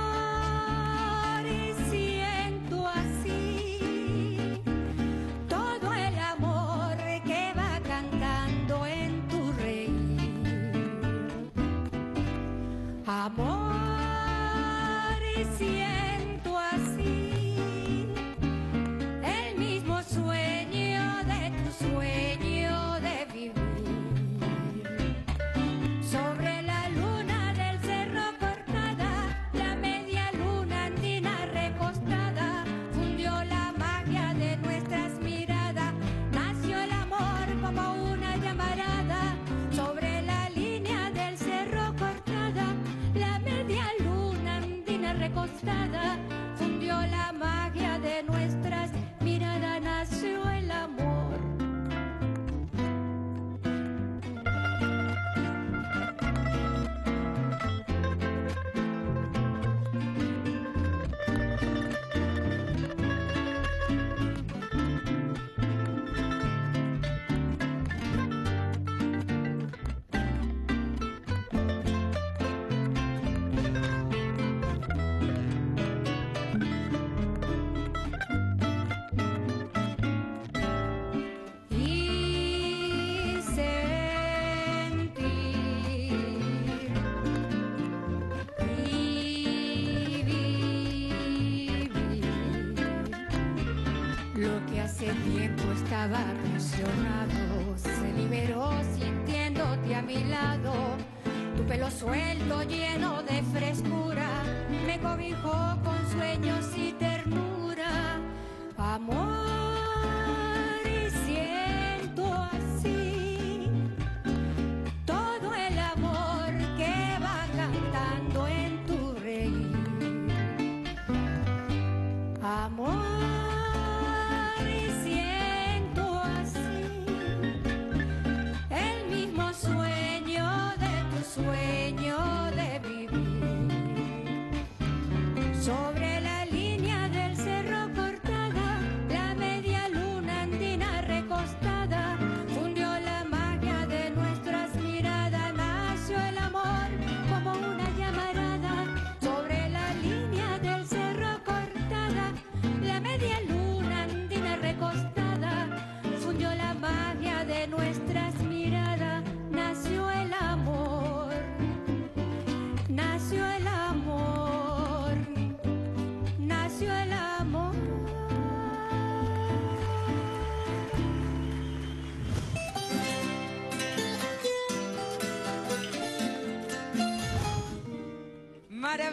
me cobijó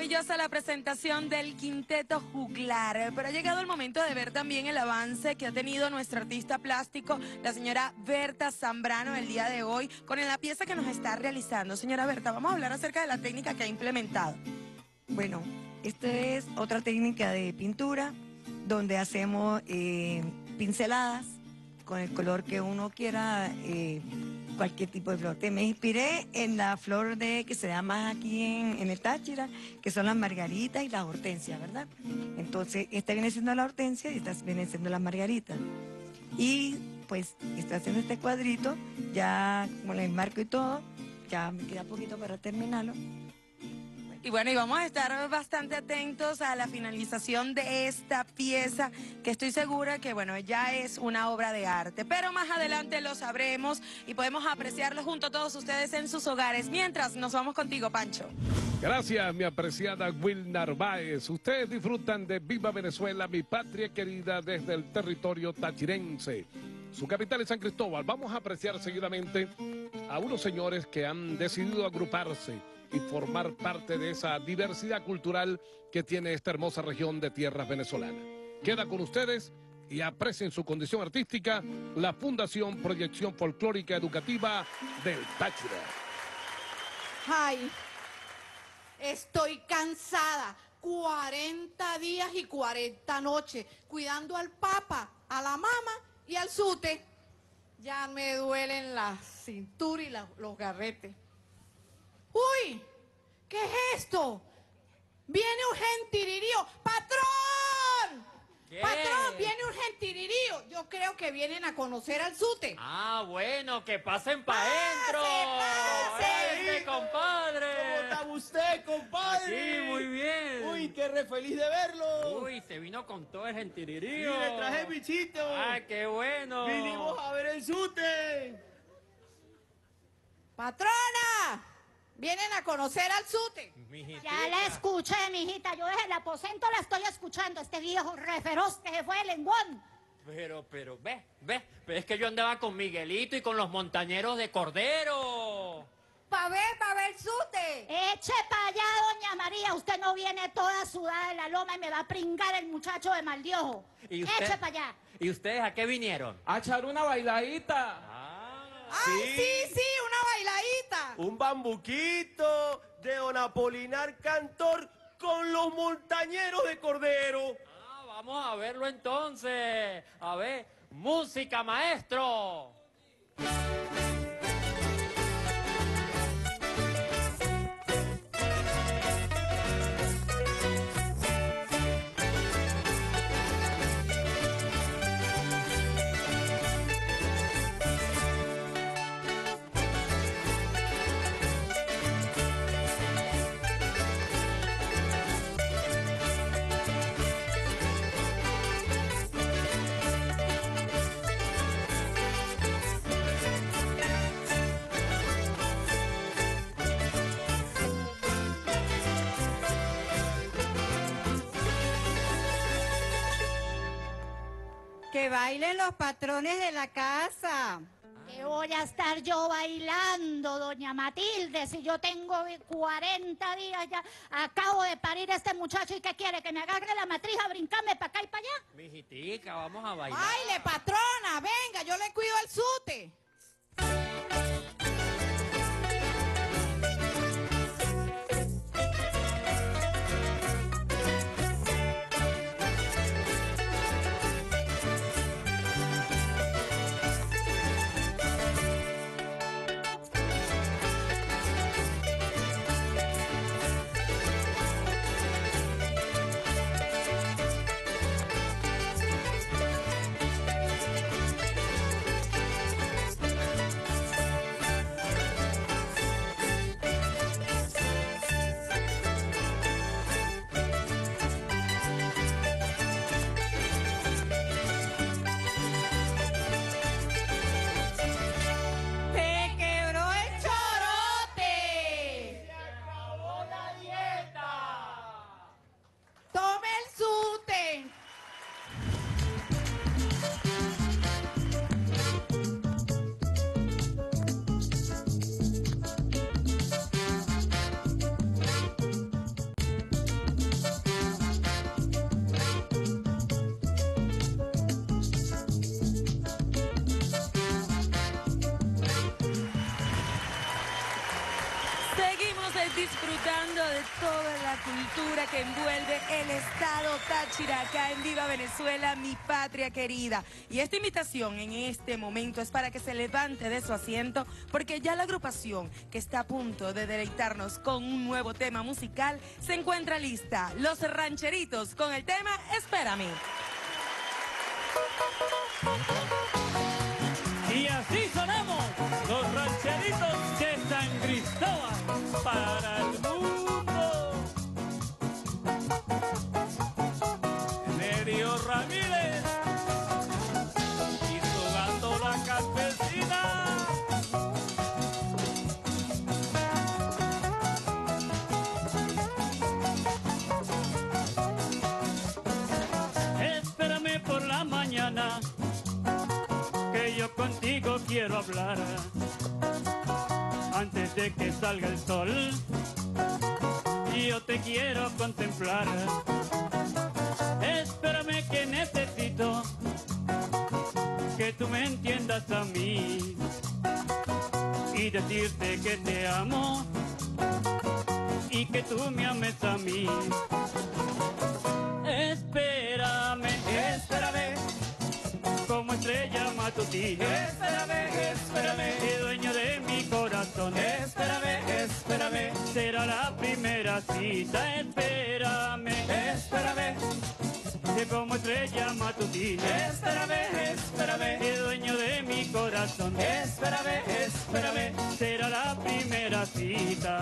Maravillosa la presentación del quinteto juglar, pero ha llegado el momento de ver también el avance que ha tenido nuestro artista plástico, la señora Berta Zambrano, el día de hoy, con la pieza que nos está realizando. Señora Berta, vamos a hablar acerca de la técnica que ha implementado. Bueno, esta es otra técnica de pintura donde hacemos eh, pinceladas con el color que uno quiera eh, cualquier tipo de flor. Me inspiré en la flor de que se da más aquí en, en el Táchira, que son las margaritas y las hortensias, ¿verdad? Entonces, esta viene siendo la hortensia y esta viene siendo la margarita. Y pues estoy haciendo este cuadrito, ya con el marco y todo, ya me queda poquito para terminarlo. Y bueno, y vamos a estar bastante atentos a la finalización de esta pieza, que estoy segura que, bueno, ya es una obra de arte. Pero más adelante lo sabremos y podemos apreciarlo junto a todos ustedes en sus hogares. Mientras, nos vamos contigo, Pancho. Gracias, mi apreciada Will Narváez. Ustedes disfrutan de Viva Venezuela, mi patria querida, desde el territorio tachirense. Su capital es San Cristóbal. Vamos a apreciar seguidamente a unos señores que han decidido agruparse y formar parte de esa diversidad cultural que tiene esta hermosa región de tierras venezolanas. Queda con ustedes y aprecien su condición artística la Fundación Proyección Folclórica Educativa del Táchira. Ay, estoy cansada. 40 días y 40 noches cuidando al papa, a la mama y al sute. Ya me duelen la cintura y los garretes. ¡Uy! ¿Qué es esto? Viene un gentirirío. ¡Patrón! ¿Qué? Patrón, viene un gentirirío. Yo creo que vienen a conocer al sute. Ah, bueno, que pasen para adentro. ¡Pase, compadre! ¿Cómo está usted, compadre? Sí, muy bien. Uy, qué re feliz de verlo. Uy, se vino con todo el gentirirío. le traje bichito. Ah, qué bueno. Vinimos a ver el sute. ¡Patrona! Vienen a conocer al sute. Ya la escuché, mijita. Yo desde el aposento la estoy escuchando. Este viejo re feroz que se fue el lenguón. Pero, pero, ve, ve. Pero es que yo andaba con Miguelito y con los montañeros de Cordero. Pa' ver, pa' ver el sute. Eche pa' allá, doña María. Usted no viene toda sudada de la loma y me va a pringar el muchacho de Maldiojo. ¿Y usted? Eche pa' allá. ¿Y ustedes a qué vinieron? A echar una bailadita. ¡Ay, sí, sí, una bailadita! Un bambuquito de Don Apolinar Cantor con los montañeros de Cordero. Ah, vamos a verlo entonces. A ver, música, maestro. Que bailen los patrones de la casa. Que voy a estar yo bailando, doña Matilde, si yo tengo 40 días ya. Acabo de parir a este muchacho y ¿qué quiere? Que me agarre la matriz a brincarme para acá y para allá. Mijitica, vamos a bailar. ¡Baile, patrona! Venga, yo le cuido al sute. Que envuelve el estado Táchira acá en Viva Venezuela, mi patria querida. Y esta invitación en este momento es para que se levante de su asiento porque ya la agrupación que está a punto de deleitarnos con un nuevo tema musical se encuentra lista. Los rancheritos con el tema Espérame. Antes de que salga el sol. Yo te quiero contemplar. Espérame que necesito que tú me entiendas a mí y decirte que te amo y que tú me ames a mí. Espérame, espérame estrella matutina. Espérame, espérame, y dueño de mi corazón. Espérame, espérame, será la primera cita. Espérame, espérame, que como estrella matutina. Espérame, espérame, y dueño de mi corazón. Espérame, espérame, será la primera cita.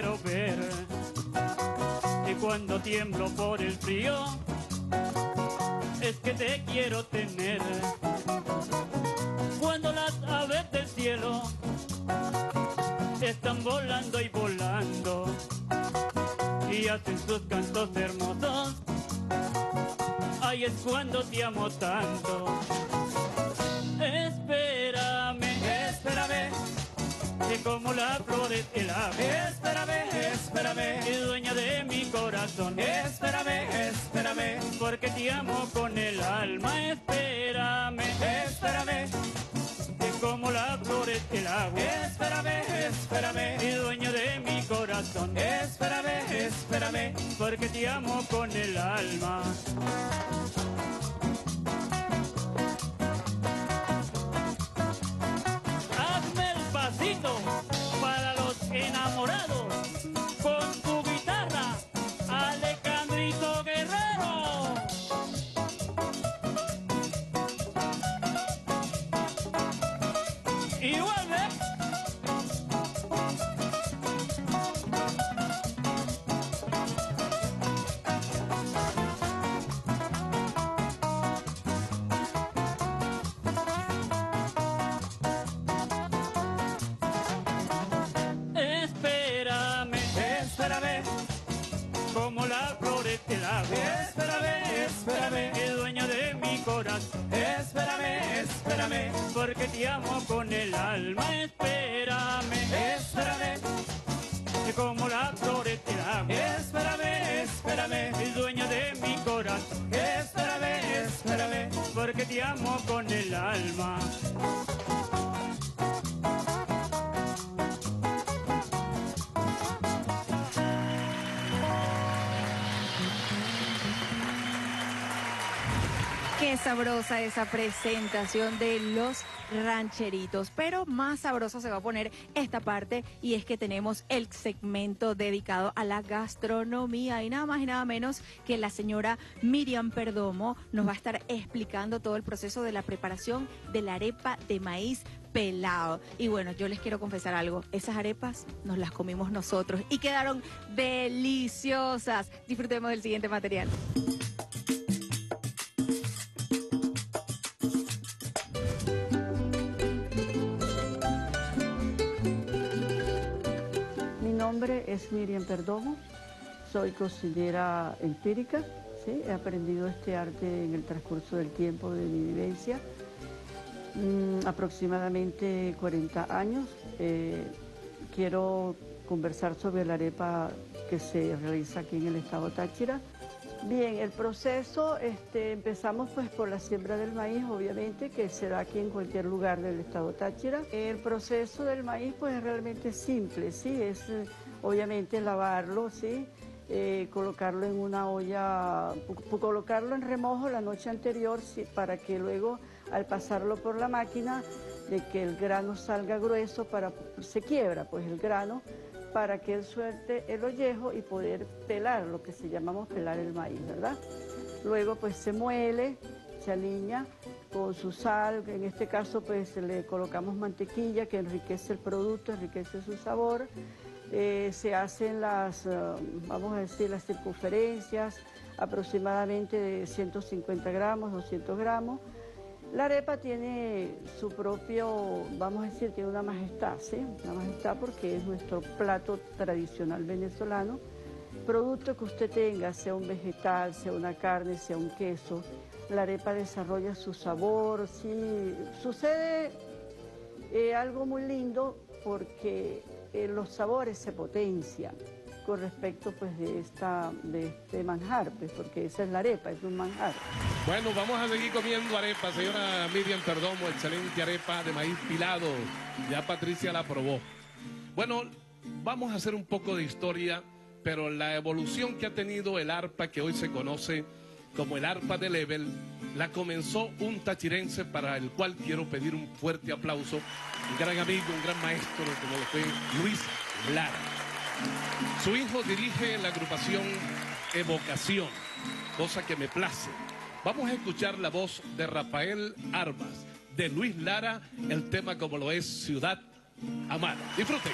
Quiero ver. Y cuando tiemblo por el frío, es que te quiero tener. Cuando las aves del cielo están volando y volando y hacen sus cantos hermosos, ahí es cuando te amo tanto. Te amo con el alma. Espérame, espérame, que como las flores el agua. Espérame, espérame, y dueño de mi corazón. Espérame, espérame, porque te amo con con el alma. Espérame, espérame, como las flores del agua. Espérame, espérame, el dueño de mi corazón. Espérame, espérame, porque te amo con el alma. Qué sabrosa esa presentación de los rancheritos, pero más sabrosa se va a poner esta parte y es que tenemos el segmento dedicado a la gastronomía y nada más y nada menos que la señora Miriam Perdomo nos va a estar explicando todo el proceso de la preparación de la arepa de maíz pelado. Y bueno, yo les quiero confesar algo, esas arepas nos las comimos nosotros y quedaron deliciosas. Disfrutemos del siguiente material. Miriam Perdomo, soy cocinera empírica, ¿sí? he aprendido este arte en el transcurso del tiempo de mi vivencia, Mm, aproximadamente 40 años. Eh, quiero conversar sobre la arepa que se realiza aquí en el estado Táchira. Bien, el proceso, este, empezamos pues por la siembra del maíz, obviamente, que se da aquí en cualquier lugar del estado Táchira. El proceso del maíz pues es realmente simple, sí, es obviamente lavarlo, sí, eh, colocarlo en una olla, colocarlo en remojo la noche anterior sí, para que luego al pasarlo por la máquina de que el grano salga grueso para se quiebra pues el grano para que él suelte el ollejo y poder pelar lo que se llamamos pelar el maíz, ¿verdad? Luego pues se muele, se aliña con su sal, en este caso pues le colocamos mantequilla que enriquece el producto, enriquece su sabor. Eh, se hacen las, eh, vamos a decir, las circunferencias aproximadamente de 150 gramos, 200 gramos. La arepa tiene su propio, vamos a decir, tiene una majestad, ¿sí? Una majestad porque es nuestro plato tradicional venezolano. Producto que usted tenga, sea un vegetal, sea una carne, sea un queso, la arepa desarrolla su sabor, sí. Sucede eh, algo muy lindo porque eh, los sabores se potencian con respecto pues de esta de este manjar, pues porque esa es la arepa, es un manjar. Bueno, vamos a seguir comiendo arepa, señora Miriam Perdomo, excelente arepa de maíz pilado. Ya Patricia la probó. Bueno, vamos a hacer un poco de historia, pero la evolución que ha tenido el arpa que hoy se conoce como el arpa de Level, la comenzó un tachirense para el cual quiero pedir un fuerte aplauso, un gran amigo, un gran maestro como lo fue Luis Lara. Su hijo dirige la agrupación Evocación, cosa que me place. Vamos a escuchar la voz de Rafael Armas, de Luis Lara, el tema como lo es Ciudad Amada. Disfruten.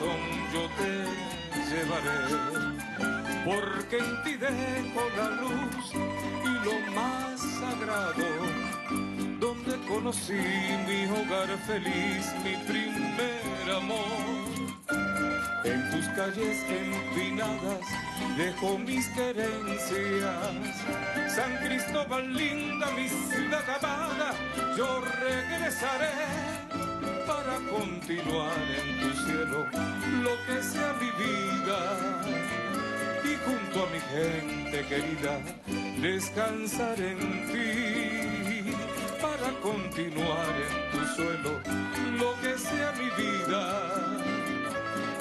Yo te llevaré, porque en ti dejo la luz y lo más sagrado, donde conocí mi hogar feliz, mi primer amor. En tus calles empinadas dejo mis querencias. San Cristóbal linda, mi ciudad amada, yo regresaré continuar en tu cielo lo que sea mi vida. Y junto a mi gente querida, descansar en ti para continuar en tu suelo lo que sea mi vida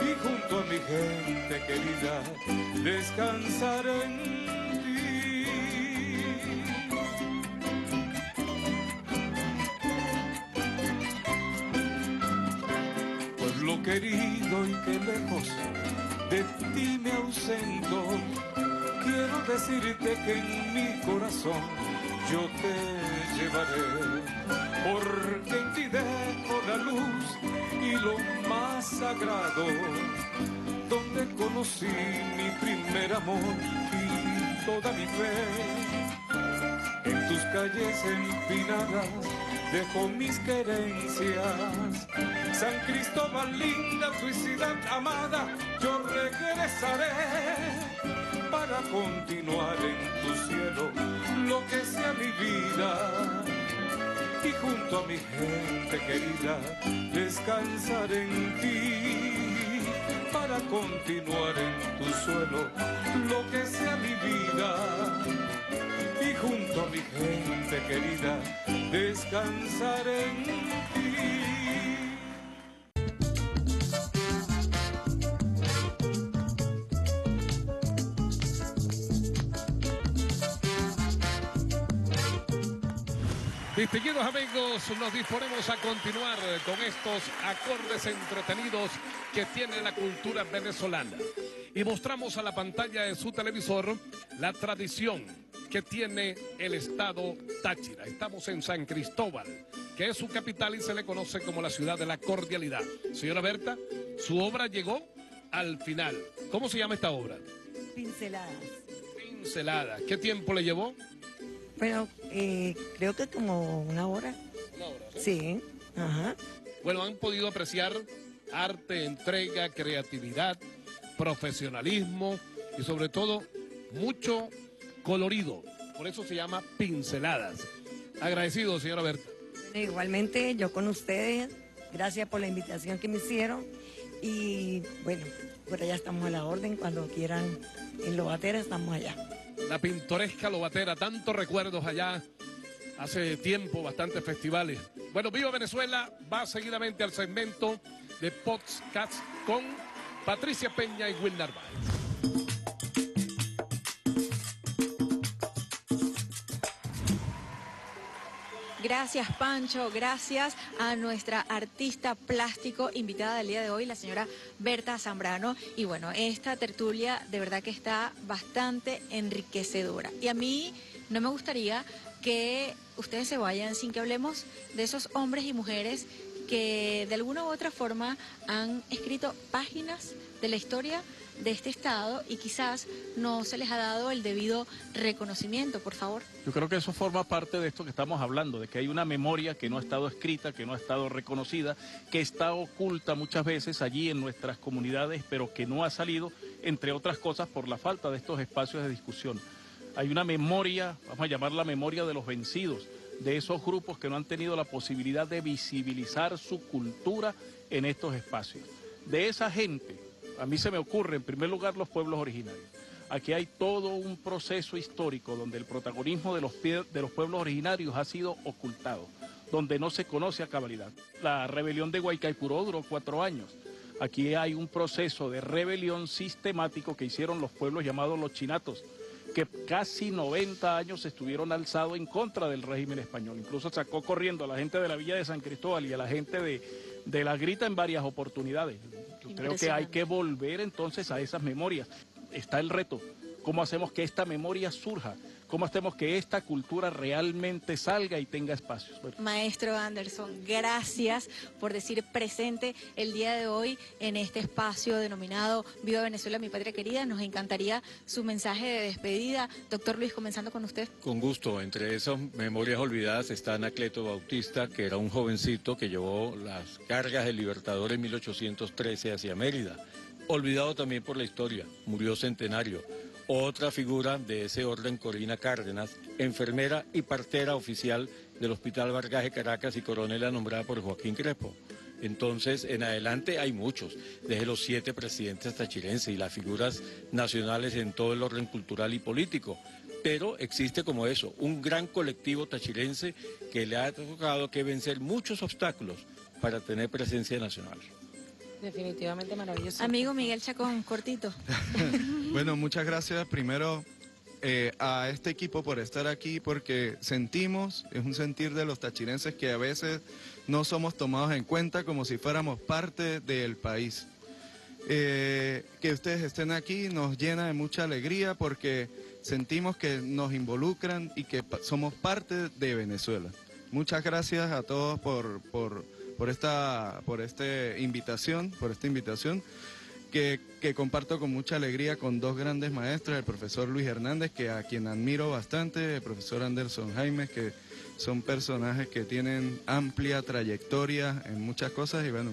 y junto a mi gente querida descansar en ti. Querido y que lejos de ti me ausento, quiero decirte que en mi corazón yo te llevaré, porque en ti dejo la luz y lo más sagrado, donde conocí mi primer amor y toda mi fe. En tus calles empinadas dejo mis querencias. San Cristóbal linda, tu ciudad amada, yo regresaré para continuar en tu cielo lo que sea mi vida y junto a mi gente querida descansar en ti para continuar en tu suelo lo que sea mi vida y junto a mi gente querida descansar en ti. Distinguidos amigos, nos disponemos a continuar con estos acordes entretenidos que tiene la cultura venezolana. Y mostramos a la pantalla de su televisor la tradición que tiene el estado Táchira. Estamos en San Cristóbal, que es su capital y se le conoce como la ciudad de la cordialidad. Señora Berta, su obra llegó al final. ¿Cómo se llama esta obra? Pinceladas. Pincelada. ¿Qué tiempo le llevó? Bueno, eh, creo que como una hora. Una hora. Sí, ajá. Bueno, han podido apreciar arte, entrega, creatividad, profesionalismo y sobre todo mucho colorido. Por eso se llama pinceladas. Agradecido, señora Berta. Igualmente yo con ustedes, gracias por la invitación que me hicieron y bueno, por allá estamos a la orden, cuando quieran en Lobatera estamos allá. La pintoresca Lobatera, tantos recuerdos allá. Hace tiempo, bastantes festivales. Bueno, Viva Venezuela va seguidamente al segmento de Podcasts con Patricia Peña y Will Narváez. Gracias, Pancho. Gracias a nuestra artista plástico invitada del día de hoy, la señora Berta Zambrano. Y bueno, esta tertulia de verdad que está bastante enriquecedora. Y a mí no me gustaría que ustedes se vayan sin que hablemos de esos hombres y mujeres que de alguna u otra forma han escrito páginas de la historia de este Estado y quizás no se les ha dado el debido reconocimiento, por favor. Yo creo que eso forma parte de esto que estamos hablando, de que hay una memoria que no ha estado escrita, que no ha estado reconocida, que está oculta muchas veces allí en nuestras comunidades, pero que no ha salido, entre otras cosas, por la falta de estos espacios de discusión. Hay una memoria, vamos a llamarla memoria de los vencidos, de esos grupos que no han tenido la posibilidad de visibilizar su cultura en estos espacios. De esa gente, a mí se me ocurre, en primer lugar, los pueblos originarios. Aquí hay todo un proceso histórico donde el protagonismo de los, de los pueblos originarios ha sido ocultado, donde no se conoce a cabalidad. La rebelión de Guaycaipuró duró cuatro años. Aquí hay un proceso de rebelión sistemático que hicieron los pueblos llamados los chinatos, que casi 90 años estuvieron alzados en contra del régimen español. Incluso sacó corriendo a la gente de la villa de San Cristóbal y a la gente de, de la grita en varias oportunidades. Yo creo que hay que volver entonces a esas memorias. Está el reto. ¿Cómo hacemos que esta memoria surja? ¿Cómo hacemos que esta cultura realmente salga y tenga espacios? Bueno, Maestro Anderson, gracias por decir presente el día de hoy en este espacio denominado Viva Venezuela, mi patria querida. Nos encantaría su mensaje de despedida. Doctor Luis, comenzando con usted. Con gusto, entre esas memorias olvidadas está Anacleto Bautista, que era un jovencito que llevó las cargas del Libertador en 1813 hacia Mérida. Olvidado también por la historia, murió centenario. Otra figura de ese orden, Corina Cárdenas, enfermera y partera oficial del Hospital Vargas Caracas y coronela nombrada por Joaquín Crespo. Entonces, en adelante hay muchos, desde los siete presidentes tachirenses y las figuras nacionales en todo el orden cultural y político. Pero existe como eso, un gran colectivo tachirense que le ha tocado que vencer muchos obstáculos para tener presencia nacional. Definitivamente maravilloso. Amigo Miguel Chacón, cortito. Bueno, muchas gracias primero eh, a este equipo por estar aquí, porque sentimos, es un sentir de los tachirenses que a veces no somos tomados en cuenta como si fuéramos parte del país. Eh, que ustedes estén aquí nos llena de mucha alegría porque sentimos que nos involucran y que pa- somos parte de Venezuela. Muchas gracias a todos por, por, por esta por esta invitación, por esta invitación que, que comparto con mucha alegría con dos grandes maestros, el profesor Luis Hernández, que a quien admiro bastante, el profesor Anderson Jaimes, que son personajes que tienen amplia trayectoria en muchas cosas y bueno,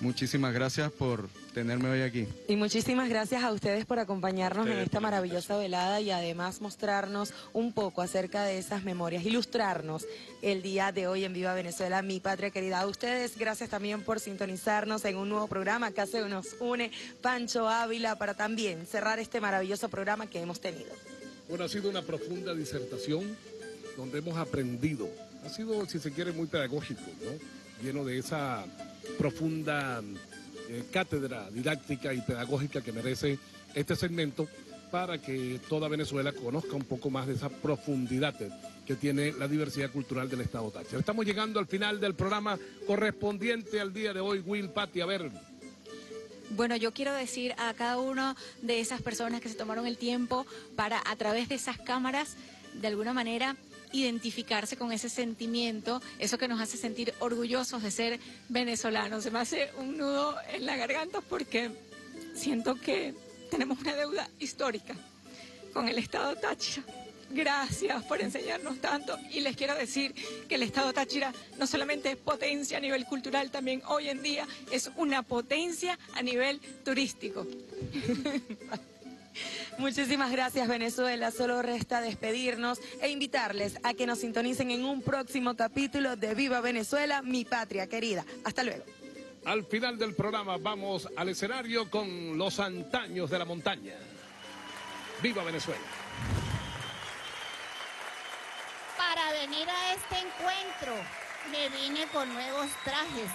muchísimas gracias por tenerme hoy aquí. Y muchísimas gracias a ustedes por acompañarnos en esta maravillosa velada y además mostrarnos un poco acerca de esas memorias, ilustrarnos el día de hoy en Viva Venezuela, mi patria querida. A ustedes, gracias también por sintonizarnos en un nuevo programa que se nos une Pancho Ávila para también cerrar este maravilloso programa que hemos tenido. Bueno, ha sido una profunda disertación donde hemos aprendido. Ha sido, si se quiere, muy pedagógico, ¿no? Lleno de esa profunda eh, cátedra didáctica y pedagógica que merece este segmento para que toda Venezuela conozca un poco más de esa profundidad que tiene la diversidad cultural del Estado Táchira. Estamos llegando al final del programa correspondiente al día de hoy, Will Patti. A ver, Bueno, yo quiero decir a cada uno de esas personas que se tomaron el tiempo para, a través de esas cámaras, de alguna manera, identificarse con ese sentimiento, eso que nos hace sentir orgullosos de ser venezolanos. Se me hace un nudo en la garganta porque siento que tenemos una deuda histórica con el Estado Táchira. Gracias por enseñarnos tanto y les quiero decir que el Estado Táchira no solamente es potencia a nivel cultural, también hoy en día es una potencia a nivel turístico. Muchísimas gracias Venezuela, solo resta despedirnos e invitarles a que nos sintonicen en un próximo capítulo de Viva Venezuela, mi patria querida. Hasta luego. al final del programa vamos al escenario con los antaños de la montaña. ¡Viva Venezuela! Para venir a este encuentro me vine con nuevos trajes.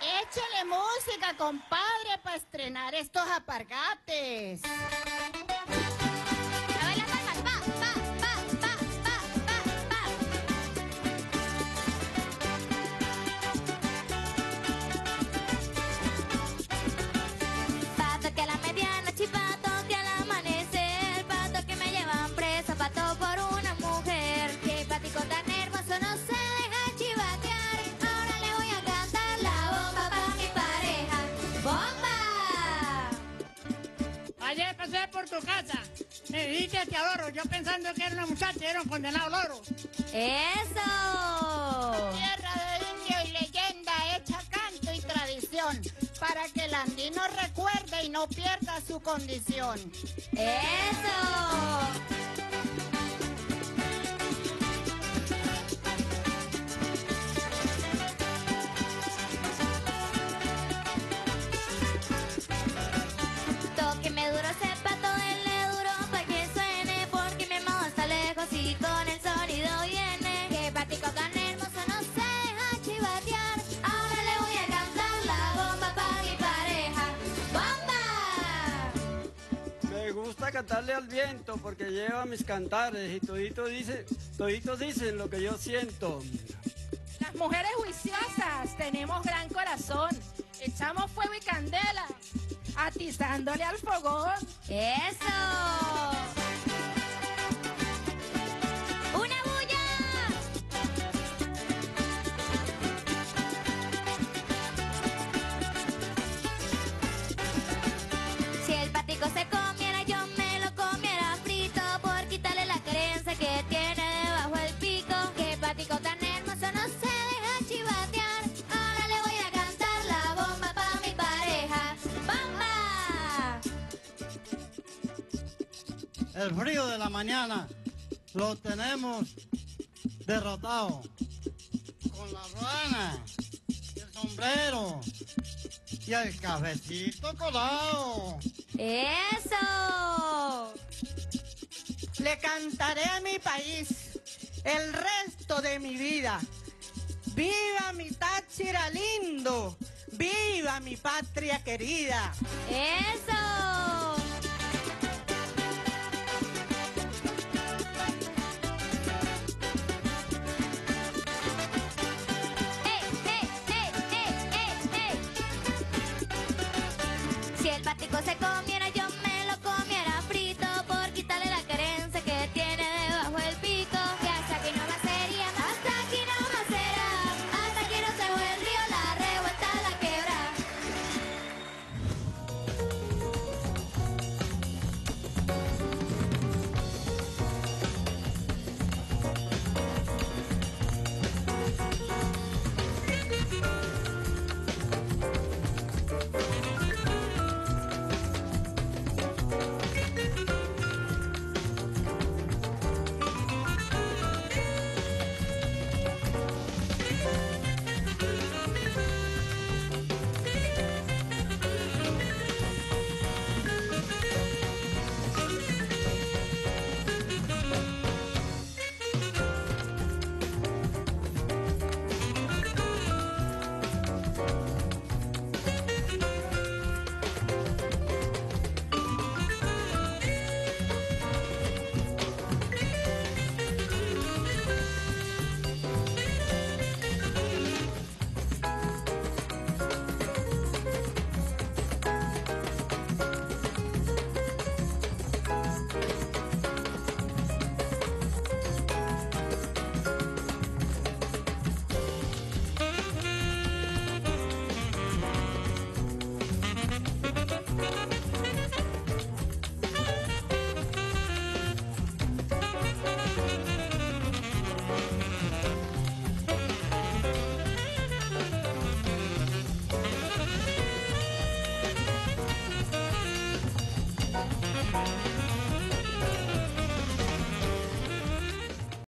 Échale música, compadre, para estrenar estos apargates. Tu casa. Me dijiste te adoro. Yo pensando que era una muchacha y era un condenado loro. ¡Eso! Tierra de indio y leyenda hecha canto y tradición. Para que el andino recuerde y no pierda su condición. ¡Eso! Cantarle al viento porque lleva mis cantares y toditos dicen, toditos dicen lo que yo siento. Las mujeres juiciosas tenemos gran corazón. Echamos fuego y candela, atizándole al fogón. ¡Eso! El frío de la mañana lo tenemos derrotado. Con la ruana, el sombrero y el cafecito colado. ¡Eso! Le cantaré a mi país el resto de mi vida. ¡Viva mi Táchira lindo! ¡Viva mi patria querida! ¡Eso!